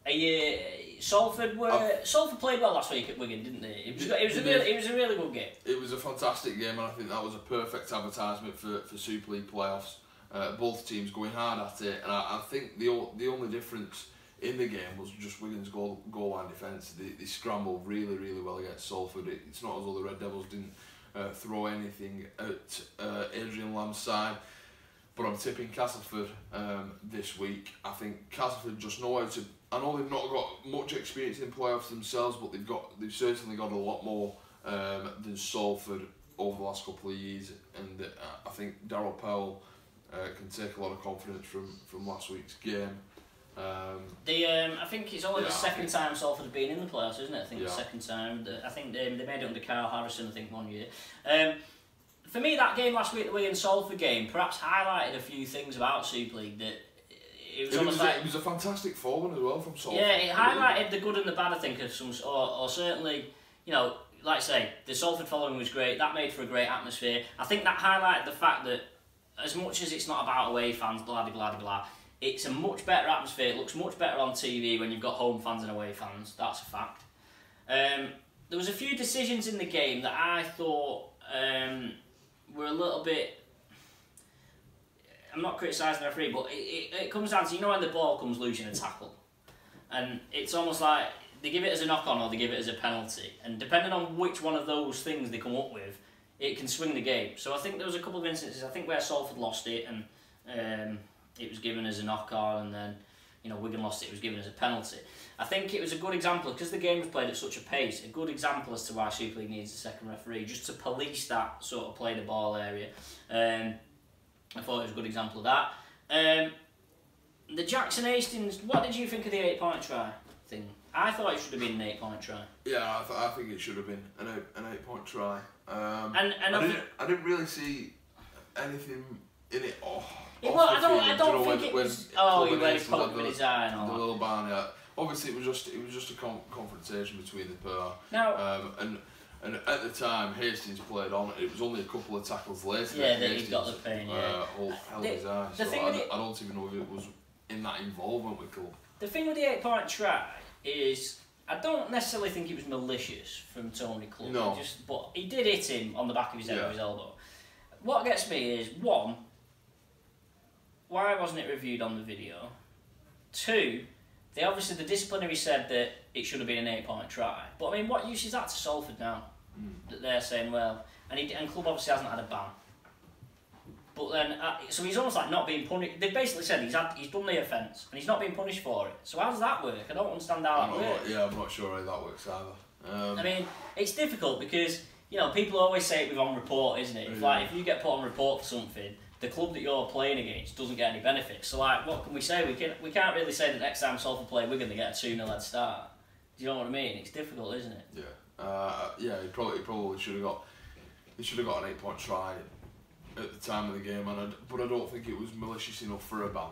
Are you, Salford were I've- Salford played well last week at Wigan, didn't they? It was, it was a really it was a really good game. It was a fantastic game, and I think that was a perfect advertisement for, for Super League playoffs. Uh, both teams going hard at it, and I, I think the o- the only difference in the game was just Wigan's goal goal line defence. They, they scrambled really really well against Salford. It, it's not as though the Red Devils didn't uh, throw anything at uh, Adrian Lam's side. But I'm tipping Castleford um, this week. I think Castleford just know how to. I know they've not got much experience in playoffs themselves, but they've got they've certainly got a lot more um, than Salford over the last couple of years. And uh, I think Daryl Powell uh, can take a lot of confidence from, from last week's game. Um, The um, I think it's only Yeah, the second time Salford have been in the playoffs, isn't it? I think the Yeah. second time. The- I think they, they made it under Karl Harrison. I think one year. Um, for me, that game last week, the Wigan Salford game, perhaps highlighted a few things about Super League that it was it, almost was like a, it was a fantastic forward as well from Salford. Yeah, it highlighted the good and the bad, I think, of some, or, or certainly, you know, like I say, the Salford following was great. That made for a great atmosphere. I think that highlighted the fact that, as much as it's not about away fans, blah blah blah blah, it's a much better atmosphere. It looks much better on TV when you've got home fans and away fans. That's a fact. Um, there was a few decisions in the game that I thought um, were a little bit. I'm not criticising the referee, but it, it, it comes down to you know when the ball comes loose in a tackle, and it's almost like they give it as a knock on or they give it as a penalty, and depending on which one of those things they come up with, it can swing the game. So I think there was a couple of instances. I think where Salford lost it and um, it was given as a knock on, and then you know Wigan lost it. It was given as a penalty. I think it was a good example because the game was played at such a pace. A good example as to why Super League needs a second referee just to police that sort of play the ball area. Um, I thought it was a good example of that. Um, the Jackson Hastings. What did you think of the eight point try thing? I thought it should have been an eight point try. Yeah, I, th- I think it should have been an eight, an eight point try. Um, And and I didn't, think, I didn't really see anything in it. Oh, it, well, I don't. I don't know, think when- it when was. Oh, he went in the- his eye and the all that. little barnyard. Obviously, it was just it was just a con- confrontation between the pair. Now, Um, and and at the time, Hastings played on. It was only a couple of tackles later. Yeah, that he got the pain, yeah. Uh, held The- his eye. the so I, with I don't even know if it was in that involvement with Clubb. The thing with the eight point try is I don't necessarily think it was malicious from Tony Clubb. No. Just but he did hit him on the back of his head Yeah. with his elbow. What gets me is one, why wasn't it reviewed on the video? Two, they obviously the disciplinary said that it should have been an eight point try. But I mean what use is that to Salford now? Mm. That they're saying, well and he and Clubb obviously hasn't had a ban. But then, uh, so he's almost like not being punished. They basically said he's had, he's done the offence and he's not being punished for it. So how does that work? I don't understand how I'm that not, works. yeah, I'm not sure how that works either. Um, I mean, it's difficult because you know people always say it with on report, isn't it? If, like if you get put on report for something, the club that you're playing against doesn't get any benefits. So like, what can we say? We can we can't really say that next time Salford play we're going to get a two 0 head start. Do you know what I mean? It's difficult, isn't it? Yeah, uh, yeah. He probably he probably should have got he should have got an eight point try at the time of the game, and I, but I don't think it was malicious enough for a ban.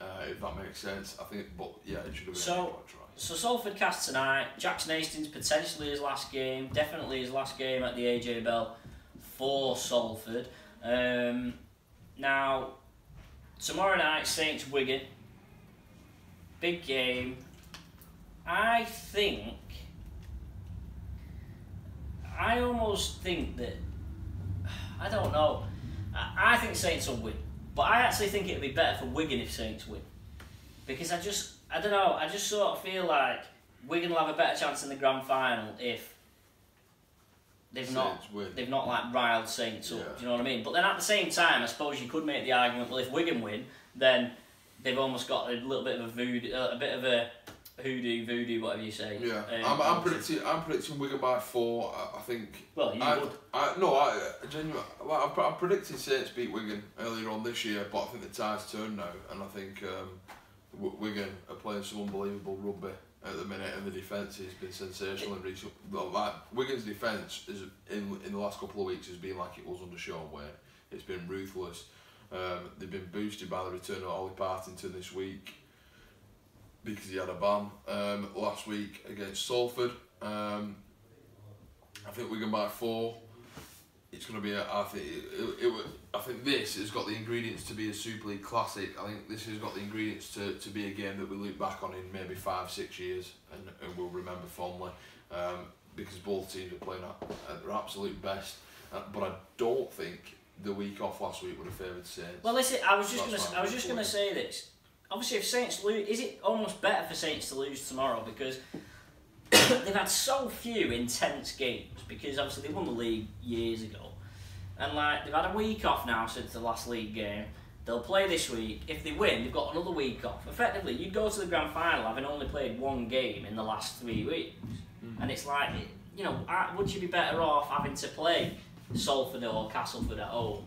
Uh, if that makes sense, I think. But yeah, it should have been So- point try. So Salford cast tonight. Jackson Hastings potentially his last game, definitely his last game at the AJ Bell for Salford. Um, now tomorrow night Saints Wigan, big game. I think. I almost think that. I don't know. I, I think Saints will win, but I actually think it'd be better for Wigan if Saints win because I just I don't know I just sort of feel like Wigan will have a better chance in the grand final if they've not win. they've not like riled Saints up. Yeah. Do you know what I mean? But then at the same time, I suppose you could make the argument well if Wigan win, then they've almost got a little bit of a voodoo, a bit of a hoodoo, voodoo, whatever you say. Yeah, um, I'm, I'm predicting. I'm predicting Wigan by four. I, I think. Well, you I, would. I no, I, genuinely. Well, I'm, I'm predicting Saints beat Wigan earlier on this year, but I think the tide's turned now, and I think um, W- Wigan are playing some unbelievable rugby at the minute, and the defence has been sensational in recent. Well, like Wigan's defence is in in the last couple of weeks has been like it was under Shaun Wane. It's been ruthless. Um, they've been boosted by the return of Ollie Partington this week because he had a ban um, last week against Salford. Um, I think Wigan by four. It's going to be. A, I think it, it, it, I think this has got the ingredients to be a Super League classic. I think this has got the ingredients to, to be a game that we look back on in maybe five, six years and, and we'll remember fondly. Um, because both teams are playing at, at their absolute best. Uh, but I don't think the week off last week would have favoured Saints. Well, listen, I was just gonna, I was just going gonna say this. Obviously, if Saints lose, is it almost better for Saints to lose tomorrow because <coughs> they've had so few intense games? Because obviously they won the league years ago, and like they've had a week off now since the last league game. They'll play this week. If they win, they've got another week off. Effectively, you go to the grand final having only played one game in the last three weeks, hmm. and it's like, you know, would you be better off having to play Salford or Castleford at home,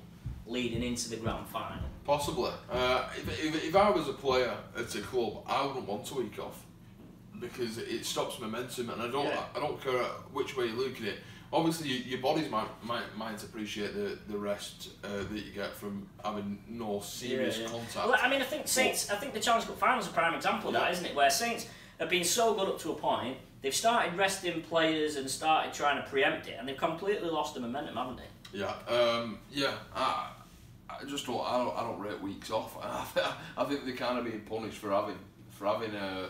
leading into the grand final? Possibly. Uh, if, if, if I was a player at a club, I wouldn't want a week off because it stops momentum, and I don't. Yeah. I don't care which way you look at it. Obviously, you, your bodies might might might appreciate the the rest uh, that you get from having no serious Yeah, yeah. contact. Well, I mean, I think Saints. I think the Challenge Cup final is a prime example of that, isn't it? Where Saints have been so good up to a point, they've started resting players and started trying to preempt it, and they've completely lost the momentum, haven't they? Yeah, um, yeah. I, I just don't. I don't. I don't rate weeks off. <laughs> I think they're kind of being punished for having for having uh,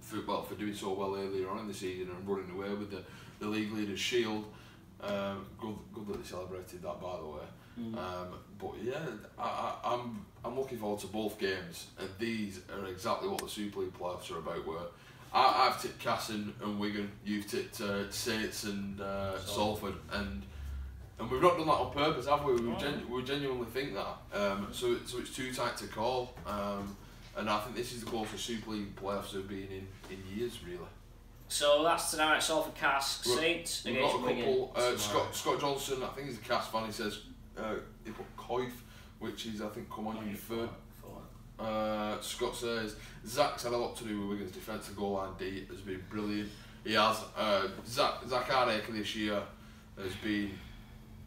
for, well for doing so well earlier on in the season and running away with the, the league leaders shield. Um, good, good that they celebrated that by the way. Mm. Um, but yeah, I, I, I'm I'm looking forward to both games, and these are exactly what the Super League playoffs are about. Where I, I've tipped Casson and Wigan, you've tipped uh, Saints and uh, Salford. Salford, and and we've not done that on purpose, have we? We, Oh. genu- we genuinely think that. Um, so so it's too tight to call, um, and I think this is the closest Super League playoffs have been in, in years, really. So that's tonight. Salford Cask Saints We've against got a Wigan. couple. Uh. Scott Scott Johnson, I think he's a cast fan. He says uh, he put Coif, which is I think come on you third. Uh, Scott says Zak's had a lot to do with Wigan's defence. The goal line D has been brilliant. He has. Uh, Zak Zak Hardaker this year has been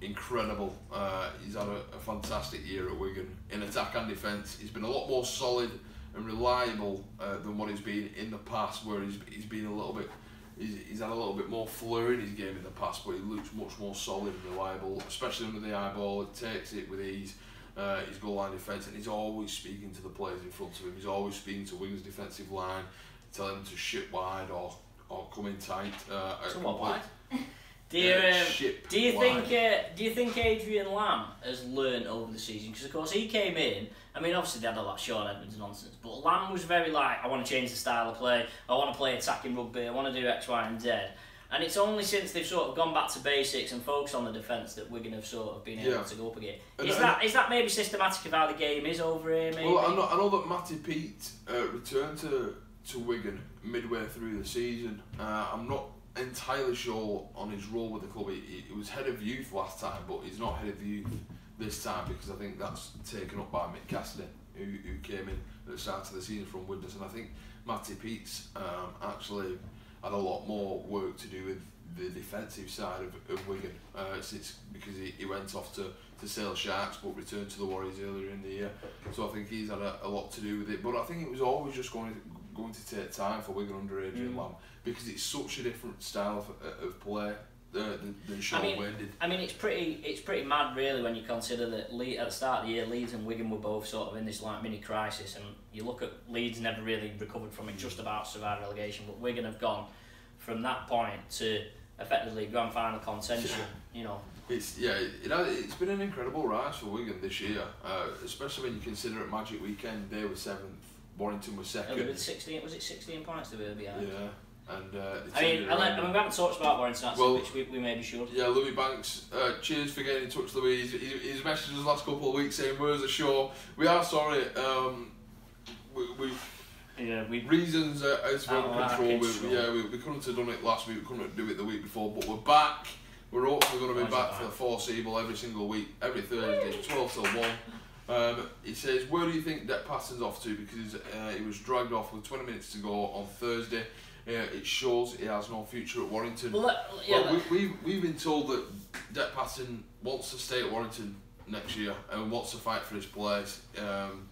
incredible. Uh, he's had a, a fantastic year at Wigan in attack and defence. He's been a lot more solid and reliable uh, than what he's been in the past, where he's, he's been a little bit. He's, he's had a little bit more flair in his game in the past, but he looks much more solid and reliable, especially under the eye ball. He takes it with ease. Uh, his goal line defence, and he's always speaking to the players in front of him. He's always speaking to Wigan's defensive line, telling them to shit wide or or come in tight. Uh, at Somewhat wide. <laughs> Do you, um, do you think uh, do you think Adrian Lam has learned over the season? Because of course he came in. I mean, obviously they had all that Shaun Edwards nonsense, but Lam was very like, I want to change the style of play. I want to play attacking rugby. I want to do X, Y, and Z. And it's only since they've sort of gone back to basics and focused on the defence that Wigan have sort of been able Yeah. to go up again. Is and- that is that maybe systematic of how the game is over here? Maybe. Well, I know, I know that Matty Peet uh, returned to, to Wigan midway through the season. Uh, I'm not entirely sure on his role with the club. He, he- was head of youth last time, but he's not head of youth this time because I think that's taken up by Mick Cassidy, who, who came in at the start of the season from Widnes. And I think Matty Peet's um, actually had a lot more work to do with the defensive side of, of Wigan uh, since because he, he went off to, to Sale Sharks but returned to the Warriors earlier in the year. So I think he's had a, a lot to do with it. But I think it was always just going to, going to take time for Wigan under Adrian Mm. Lam because it's such a different style of, of play uh, than, than Shaun mean, Wane did. I mean, it's pretty it's pretty mad, really, when you consider that Le- at the start of the year, Leeds and Wigan were both sort of in this like mini crisis, and you look at Leeds never really recovered from it, just about survived relegation, but Wigan have gone from that point to effectively grand final contention. You know, It's yeah, it, it has, it's been an incredible rise for Wigan this year, uh, especially when you consider at Magic Weekend they were seventh, Warrington was second. were sixteen. Was it sixteen points they were behind? Yeah, and uh, I mean, I, like, around I mean, we haven't talked about Warren actually, Well- which we, we maybe should. Yeah, Louis Banks, uh, cheers for getting in touch, Louis. He's, he's, he's messaged us last couple of weeks saying, Where's the show? We are sorry. Um, we, we Yeah, we. reasons uh, as Out well of control. We, yeah, we, we couldn't have done it last week. We couldn't do it the week before, but we're back. We're hopefully going to be Why's back for the back? foreseeable every single week, every Thursday, twelve till one. Um, he says, where do you think that passes off to? Because uh, he was dragged off with 20 minutes to go on Thursday. Uh, it shows he has no future at Warrington. Well, let, yeah, Well, let- we, we, we've been told that Dec Patton wants to stay at Warrington next year and wants to fight for his place. Um,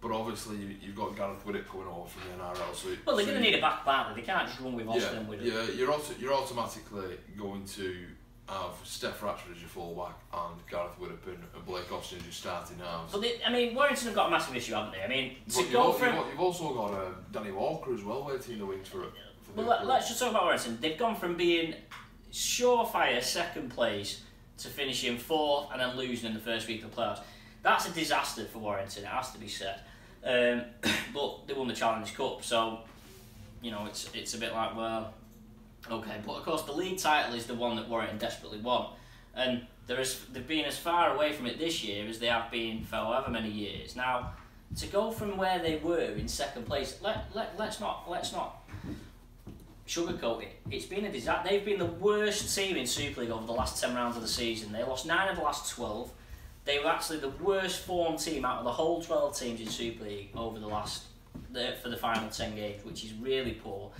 but obviously, you, you've got Gareth Widdop coming over from the NRL. So well, they're so going to need a back partner. They can't just run with Austin yeah, Widdop. yeah, you're auto, you're automatically going to have Steph Ratchford as your fullback and Gareth Widdop and, Blake Austin as your starting halves. But they, I mean, Warrington have got a massive issue, haven't they? I mean, But to you've, go al- from you've, you've also got uh, Danny Walker as well waiting in the wings for it. For Well, let, let's just talk about Warrington. They've gone from being surefire second place to finishing fourth and then losing in the first week of the playoffs. That's a disaster for Warrington, it has to be said. Um, <coughs> but they won the Challenge Cup, so you know it's it's a bit like well, okay. But of course, the league title is the one that Warrington desperately want, and there is they've been as far away from it this year as they have been for however many years. Now, to go from where they were in second place, let let let's not let's not sugarcoat it. It's been a disaster. They've been the worst team in Super League over the last 10 rounds of the season. They lost 9 of the last 12. They were actually the worst form team out of the whole 12 teams in Super League over the last the, for the final 10 games, which is really poor.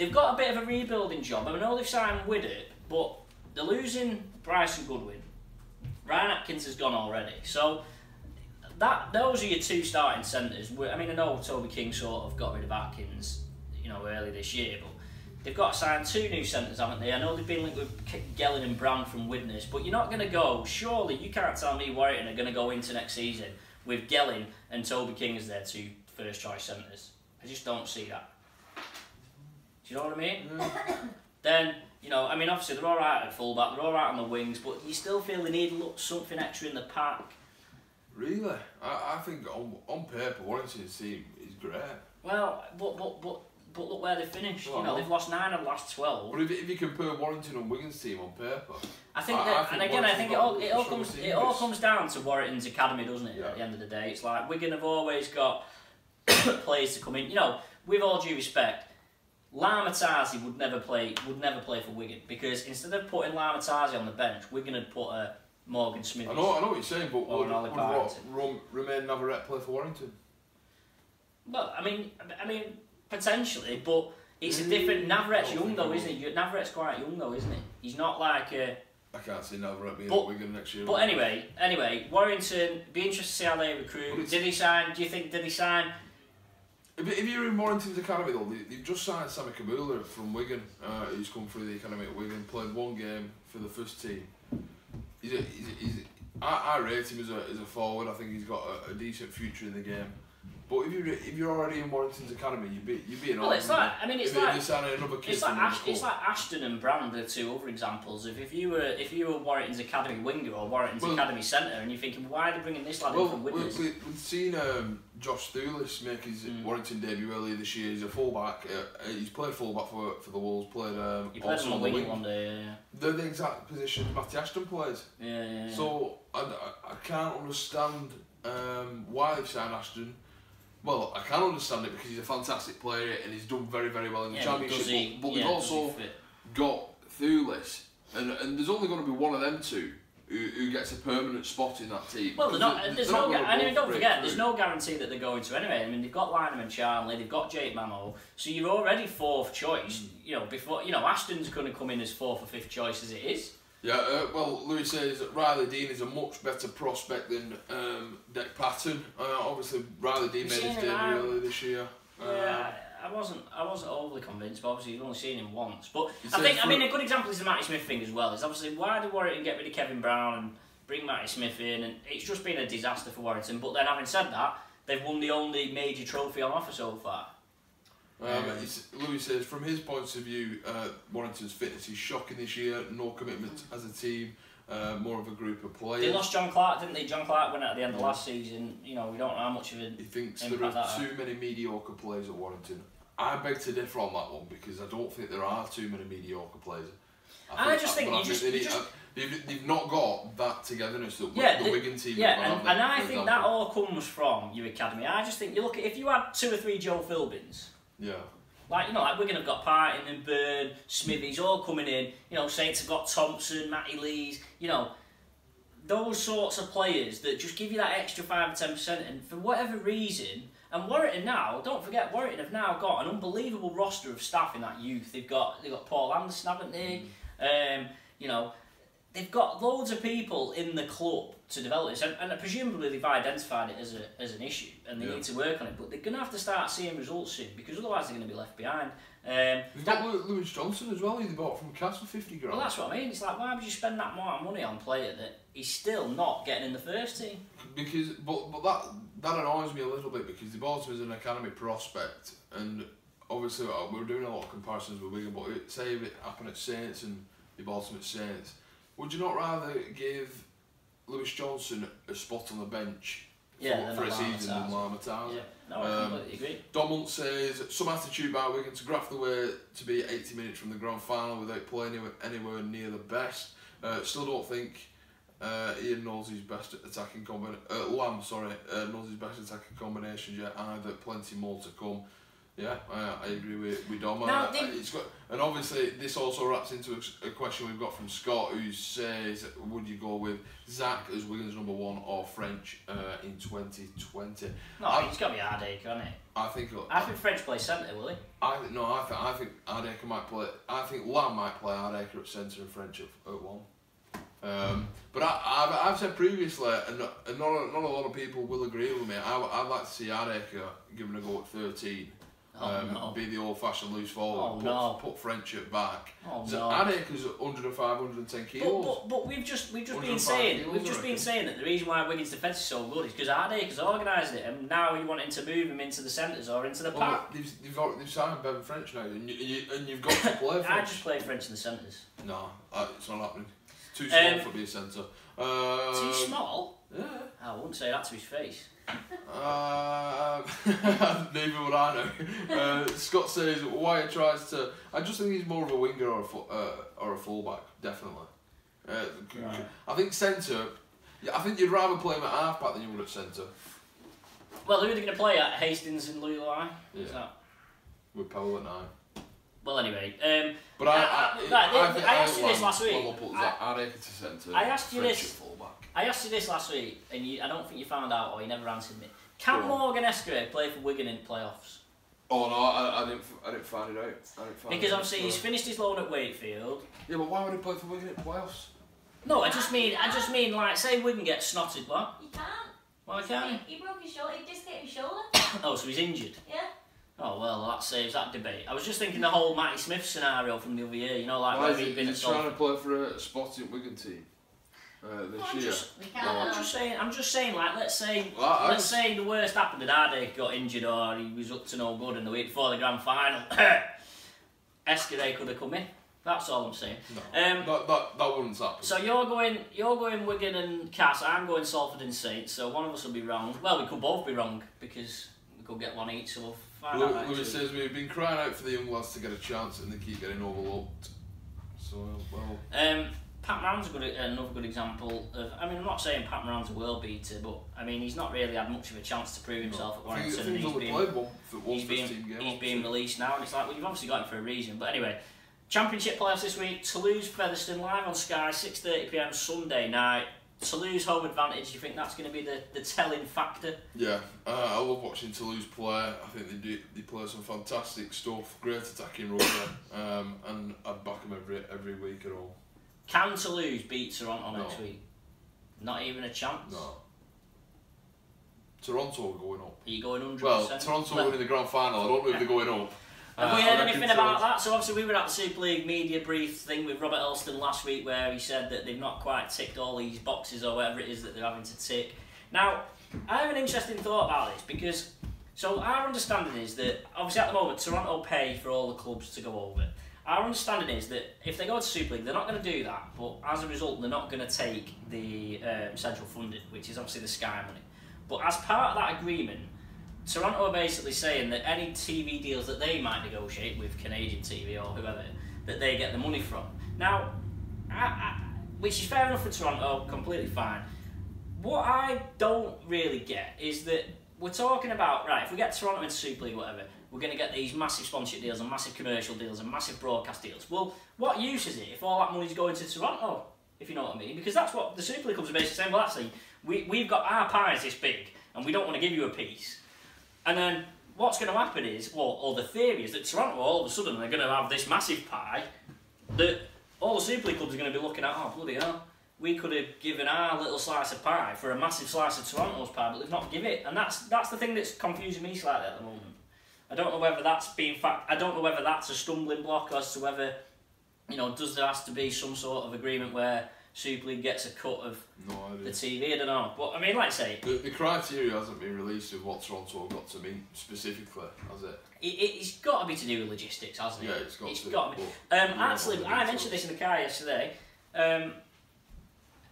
They've got a bit of a rebuilding job. I know they've signed Widdop, but they're losing Bryson Goodwin. Ryan Atkins has gone already. So that those are your two starting centres. I mean, I know Toby King sort of got rid of Atkins, you know, early this year, but they've got to sign two new centres, haven't they? I know they've been linked with Gelling and Brand from Widnes, but you're not going to go. Surely you can't tell me Warrington are going to go into next season with Gelling and Toby King as their two first choice centres. I just don't see that. Do you know what I mean? Mm. <coughs> then you know, I mean, obviously they're all right at fullback, they're all right on the wings, but you still feel they need look, something extra in the pack. Really? I, I think on, on paper, Warrington's team is great. Well, but but but but look where they finished. Well, you know, they've lost nine of the last twelve. But if, if you compare Warrington and Wigan's team on paper, I think I- that, I think and again, I think it all it all comes it all comes down to Warrington's academy, doesn't it? Yeah. At the end of the day, it's like Wigan have always got <coughs> players to come in. You know, with all due respect, Lamatazi would never play would never play for Wigan because instead of putting Lamatazi on the bench, Wigan had put a Morgan Smith. I know, I know what you're saying, but would, would what. Rom, Romain Navarrete play for Warrington? Well, I mean, I mean potentially, but it's a Mm, different. Navarrete's young though, isn't he? Navarrete's quite young though, isn't he? He's not like a. I can't see Navarrete being But- at Wigan next year. But anyway, anyway, Warrington. Be interested to see how they recruit. Did he sign? Do you think? Did he sign? If, if you're in Warrington's academy though, they, they've just signed Sammy Kibula from Wigan, uh, who's come through the academy at Wigan, played one game for the first team. He's a, he's a, he's a, I, I rate him as a, as a forward. I think he's got a, a decent future in the game. But if you if you're already in Warrington's academy, you'd be you'd be an Well, it's like I mean, it's like they sign another kid It's like, Ash, it's like Ashton and Brand are two other examples. If, if you were if you were Warrington's academy winger or Warrington's Well- academy centre, and you're thinking, why are they bringing this lad in from we, Widnes? we, we've seen um, Josh Thewlis make his Mm. Warrington debut earlier this year. He's a fullback. Uh, uh, he's played fullback for for the Wolves. Played um, You played also on the the wing wing. one day, yeah, They're the exact position Matty Ashton plays. yeah, yeah. yeah. So I, I, I can't understand um, why they've signed Ashton. Well, I can understand it because he's a fantastic player and he's done very very well in the yeah, championship. he, but but yeah, they've also got Thewlis, and and there's only going to be one of them two who, who gets a permanent spot in that team. Well, they're not, Because there's they're no. not I mean, don't forget, there's no guarantee that they're going to anyway. I mean, they've got Lineham and Charnley, they've got Jake Mamo, so you're already fourth choice. Mm. You know, before you know, Ashton's going to come in as fourth or fifth choice as it is. Yeah, uh, well, Louis says that Riley Dean is a much better prospect than um, Dec Patton. Uh, obviously, Riley Dean You've made his debut earlier this year. Um, Yeah, I wasn't. I wasn't overly convinced, but obviously you've only seen him once. But He I think. I mean, a good example is the Matty Smith thing as well. Is obviously why did Warrington get rid of Kevin Brown and bring Matty Smith in, and it's just been a disaster for Warrington. But then, having said that, they've won the only major trophy on offer so far. Um, Yeah. Louis says, from his point of view, uh, Warrington's fitness is shocking this year. No commitment as a team, uh, more of a group of players. They lost John Clark, didn't they? John Clark went out at the end of last season. You know, we don't know how much of it. He thinks there are too many mediocre players at Warrington. I beg to differ on that one because I don't think there are too many mediocre players. I just think but you just- they need- just- uh, they've, they've not got that togetherness that Yeah, the, the- Wigan team Yeah, and, and I think that all comes from your academy. I just think you look at if you had two or three Joe Philbins. Yeah. Like, you know, like Wigan have got Parton and Byrne, Smithies all coming in. You know, Saints have got Thompson, Matty Lees. You know, those sorts of players that just give you that extra 5 or 10%. And for whatever reason, and Warrington now, don't forget, Warrington have now got an unbelievable roster of staff in that youth. They've got they've got Paul Anderson, haven't they? Um, you know, they've got loads of people in the club to develop this, and, and presumably they've identified it as a as an issue, and they Yeah. need to work on it. But they're going to have to start seeing results soon because otherwise they're going to be left behind. Um, that- got Lewis Johnson as well, He bought from Castle 50 grand. well, that's what I mean. It's like why would you spend that amount of money on a player that he's still not getting in the first team? because but but that that annoys me a little bit because the bought him as an academy prospect and obviously uh, we're doing a lot of comparisons with Wigan but it, say if it happened at Saints and they bought him at Saints would you not rather give Lewis Johnson a spot on the bench Yeah, for, for a season Lamar Lama? Yeah, no, I Um, completely agree. Donald says some attitude by Wigan to graft the way to be 80 minutes from the grand final without playing anywhere, anywhere near the best. Uh, still don't think uh, Ian knows his best attacking combination. Uh, Lam, sorry, uh, knows his best attacking combinations yet either. Plenty more to come. Yeah, I, I agree with, with Dom. Now, Uh, did- it's got, and obviously, this also wraps into a, a question we've got from Scott, who says, "Would you go with Zak as Wigan's number one or French uh, in 2020?" No, I- he's got to be Hardaker, hasn't he? I think. I think French plays centre, will he? I think no. I think I think Hardaker might play. I think Lam might play Hardaker at centre and French at, at one. Um, but I, I've, I've said previously, and, not, not, a, not a lot of people will agree with me. I, I'd like to see Hardaker given a go at thirteen. Oh um, no. Be the old-fashioned loose forward. Oh, put, no. put French at back. Oh so no. Hardaker's 105, 110 kilos. but, but we've just we've just been saying we've just been saying that the reason why Wigan's defence is so good is because Hardaker's organised it, and now you're wanting to move him into the centres or into the well, pack. they've, they've, they've signed Bevan French now, and, you, and you've got to play <coughs> French. I just play French in the centres. No, uh, it's not happening. It's too small Um, for being centre. Um, Too small. Yeah. I wouldn't say that to his face. Uh, <laughs> neither would I know. Uh, Scott says Wyatt tries to. I just think he's more of a winger or a fu- uh, or a fullback, definitely. Uh, c- c- Right. I think centre. Yeah, I think you'd rather play him at halfback than you would at centre Well, who are they going to play at? Hastings and Leuluai? Is Yeah. that? with Powell at nine. Well, anyway, um, But I, Uh, I, right, I, I asked you this last week. Lam will put I- Zak Hardaker to centre. I asked you French this- at fullback. I asked you this last week, and you, I don't think you found out, or you never answered me. Can Go. Morgan Escaré play for Wigan in playoffs? Oh no, I, I didn't. f- I didn't find it out. I didn't find Because it out. obviously he's finished his loan at Wakefield. Yeah, but why would he play for Wigan in playoffs? No, I just mean, I just mean, like, say Wigan gets snotted, what? You can't. Why can't He, he broke his shoulder. He dislocated his shoulder. he? <coughs> Oh, so he's injured. Yeah. Oh well, that saves that debate. I was just thinking the whole Matty Smith scenario from the other year. You know, like Why where is he'd he, been he's trying to play for a spot in Wigan team? Uh, this I'm year. just, no, I'm just saying. I'm just saying. Like, let's say, Well, I let's say the worst happened and Ade got injured or he was up to no good in the week before the grand final. <coughs> Escaré could have come in. That's all I'm saying. No, Um, that, that, that wouldn't happen. So you're going, you're going Wigan and Cass. I'm going Salford and Saints. So one of us will be wrong. Well, we could both be wrong because we could get one each. So we'll find Lu- out. Lewis next week. says we've been crying out for the young lads to get a chance and they keep getting overlooked. So, well, Um, Pat Moran's a good, another good example of. I mean, I'm not saying Pat Moran's a world beater, but I mean he's not really had much of a chance to prove himself at I Warrington, and he's he's only been one, he's first being game. he's being released now, and it's like well, you've obviously got him for a reason. But anyway, Championship playoffs this week: Toulouse, Featherstone live on Sky, 6:30 p.m. Sunday night. Toulouse home advantage. You think that's going to be the, the telling factor? Yeah, uh, I love watching Toulouse play. I think they do they play some fantastic stuff, great attacking rugby, um, and I'd back them every every week at all. Can Toulouse beat Toronto next No. week? Not even a chance. No. Toronto are going up. Are you going 100%? Well, Toronto are winning the grand final. I don't know if they're going up. Have we Uh, heard anything about Toronto- that? So obviously we were at the Super League media brief thing with Robert Elstone last week where he said that they've not quite ticked all these boxes or whatever it is that they're having to tick. Now, I have an interesting thought about this because so our understanding is that obviously at the moment Toronto pay for all the clubs to go over. Our understanding is that if they go to Super League, they're not going to do that, but as a result, they're not going to take the um, central funding, which is obviously the Sky money. But as part of that agreement, Toronto are basically saying that any TV deals that they might negotiate with Canadian TV or whoever, that they get the money from. Now, I, I, which is fair enough for Toronto, completely fine. What I don't really get is that we're talking about, right, if we get Toronto into Super League, whatever, we're going to get these massive sponsorship deals and massive commercial deals and massive broadcast deals. Well, what use is it if all that money's going to Toronto, if you know what I mean? Because that's what the Super League clubs are basically saying, well, actually, we, we've got our pies this big and we don't want to give you a piece. And then what's going to happen is, well, or the theory is that Toronto all of a sudden they're going to have this massive pie that all the Super League clubs are going to be looking at, oh, bloody hell, we could have given our little slice of pie for a massive slice of Toronto's pie, but they've not given it. And that's that's the thing that's confusing me slightly at the moment. I don't know whether that's being fact. I don't know whether that's a stumbling block as to whether, you know, does there has to be some sort of agreement where Super League gets a cut of No the. TV? I don't know. But I mean, like I say, The, the criteria hasn't been released of what Toronto have got to meet specifically, has it? it, it's got to be to do with logistics, hasn't it? Yeah, it's got it's to. got to be. Um, actually, I mentioned this in the car yesterday. Um,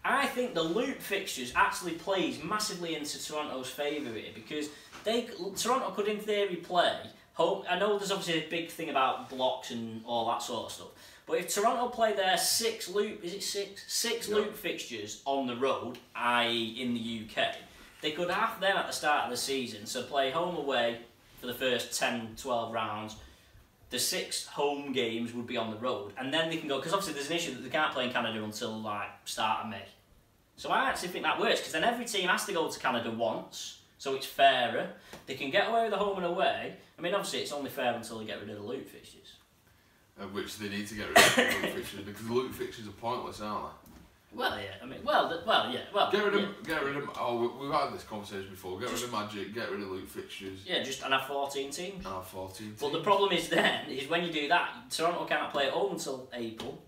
I think the loop fixtures actually plays massively into Toronto's favour here because they Toronto could in theory play home. I know there's obviously a big thing about blocks and all that sort of stuff, but if Toronto play their six loop, is it six six loop fixtures on the road, i.e. in the UK, they could have them at the start of the season. So play home away for the first 10, 12 rounds the six home games would be on the road, and then they can go because obviously there's an issue that they can't play in Canada until like start of May. So I actually think that works because then every team has to go to Canada once, so it's fairer. They can get away with the home and away. I mean, obviously it's only fair until they get rid of the loot fixtures. Uh, which they need to get rid of the loot fixtures because the loot fixtures are pointless, aren't they? Well, yeah, I mean, well, th- well, yeah, well. Get rid of, yeah, get rid of. Oh, we- we've had this conversation before. Get rid of Magic. Get rid of loot fixtures. yeah, just and have 14 teams. And have fourteen. Teams. But the problem is then is when you do that, Toronto can't play at home until April.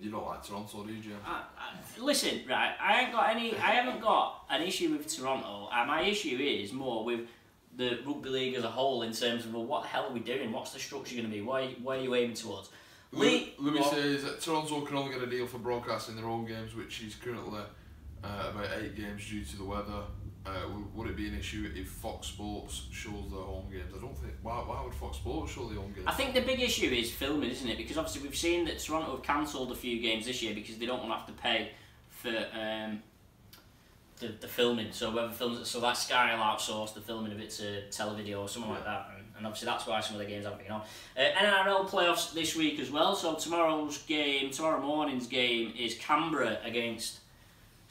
You don't like Toronto, do you, Jim? I, I, listen, right? I ain't got any. I haven't got an issue with Toronto. Uh, my issue is more with the rugby league as a whole in terms of well, what the hell are we doing? What's the structure going to be? Why, why are you aiming towards? Lee, Louis what? says that Toronto can only get a deal for broadcasting their own games, which is currently uh, about eight games due to the weather. Uh, would it be an issue if Fox Sports shows their home games? I don't think. Why, why would Fox Sports show their home games? I think the big issue is filming, isn't it? Because obviously we've seen that Toronto have cancelled a few games this year because they don't want to have to pay for um, the, the filming. So whoever films so that Sky will outsource the filming of it to televideo or something like that. And, and obviously that's why some of the games haven't been on. Uh, NRL playoffs this week as well. So tomorrow's game, tomorrow morning's game is Canberra against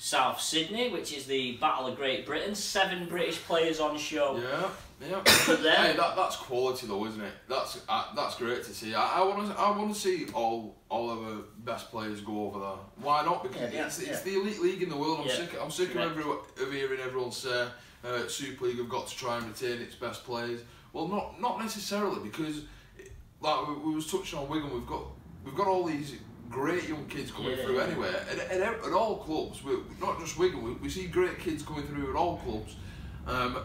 South Sydney, which is the Battle of Great Britain. Seven British players on show. Yeah, yeah. Hey, that, that's quality though, isn't it? That's uh, that's great to see. I, I want to I want to see all all of our best players go over there. Why not? Because Yeah, it's, yeah, it's the elite league in the world. I'm Yeah. sick. I'm sick of everyone of hearing everyone say uh, Super League have got to try and retain its best players. Well, not not necessarily because, like we, we was touching on Wigan, we've got we've got all these great young kids coming Yeah. through anyway. At, at, at all clubs, we, not just Wigan, we, we see great kids coming through at all clubs. Um,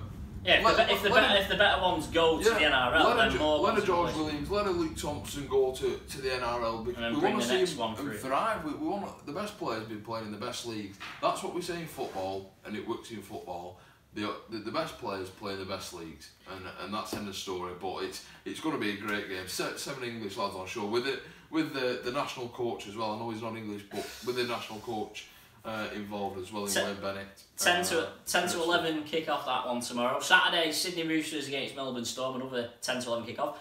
Yeah, if, Let- the, be- if, the better, if the better ones go to the NRL, let then a, more let a George play. Williams, let a Luke Thompson go to, to the NRL because we want to the see next him one through. thrive. We, we want the best players be playing in the best leagues. That's what we say in football, and it works in football. The, the, the best players play in the best leagues, and and that's end of story. But it's it's going to be a great game. Se- Seven English lads on show with it with the, the national coach as well. I know he's not English, but with the national coach uh, involved as well in Ten- Wayne Bennett. 10 Uh, to 10 to 11 kick off that one tomorrow. Saturday, Sydney Roosters against Melbourne Storm, another 10 to 11 kick off.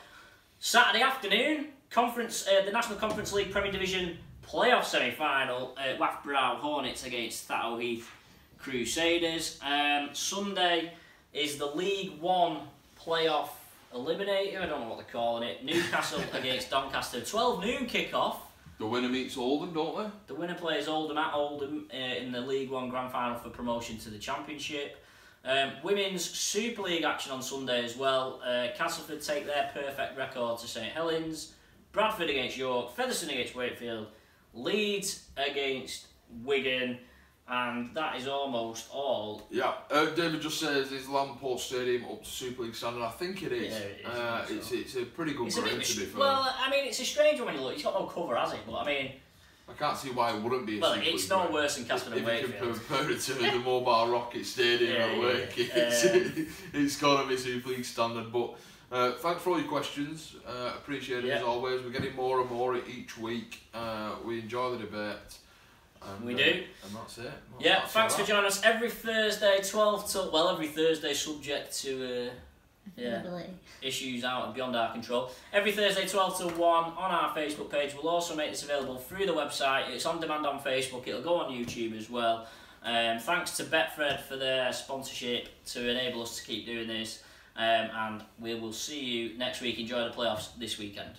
Saturday afternoon, conference, uh, the National Conference League Premier Division playoff semi final. Uh, Wath Brow Hornets against Thatto Heath Crusaders. Um, Sunday is the League One playoff eliminator. I don't know what they're calling it. Newcastle <laughs> against Doncaster. 12 noon kick off. The winner meets Oldham, don't they? The winner plays Oldham at Oldham uh, in the League One Grand Final for promotion to the Championship. Um, women's Super League action on Sunday as well. Uh, Castleford take their perfect record to St Helens. Bradford against York. Featherstone against Wakefield. Leeds against Wigan. And that is almost all. Yeah, uh, David just says is Lamport Stadium up to Super League standard? I think it is. Yeah, it is, Uh, it's so. it's a pretty good It's ground to be fair. well, I mean, it's a strange one when you look. It's got no cover, has it? But I mean, I can't see why it wouldn't be. A well, Super it's League no worse than Castleford and If you compare it to the <laughs> Mobile Rocket Stadium Yeah, at yeah, Wake, yeah. it's, Um, <laughs> it's got to be Super League standard. But uh, thanks for all your questions. Uh, appreciate it as always. We're getting more and more each week. Uh, we enjoy the debate. And, We uh, do. And that's it. Well, Yeah, that's thanks for joining us every Thursday, 12 till, well, every Thursday subject to uh, yeah, issues out and beyond our control. Every Thursday, 12 till 1 on our Facebook page. We'll also make this available through the website. It's on demand on Facebook, it'll go on YouTube as well. Um, thanks to Betfred for their sponsorship to enable us to keep doing this. Um, and we will see you next week. Enjoy the playoffs this weekend.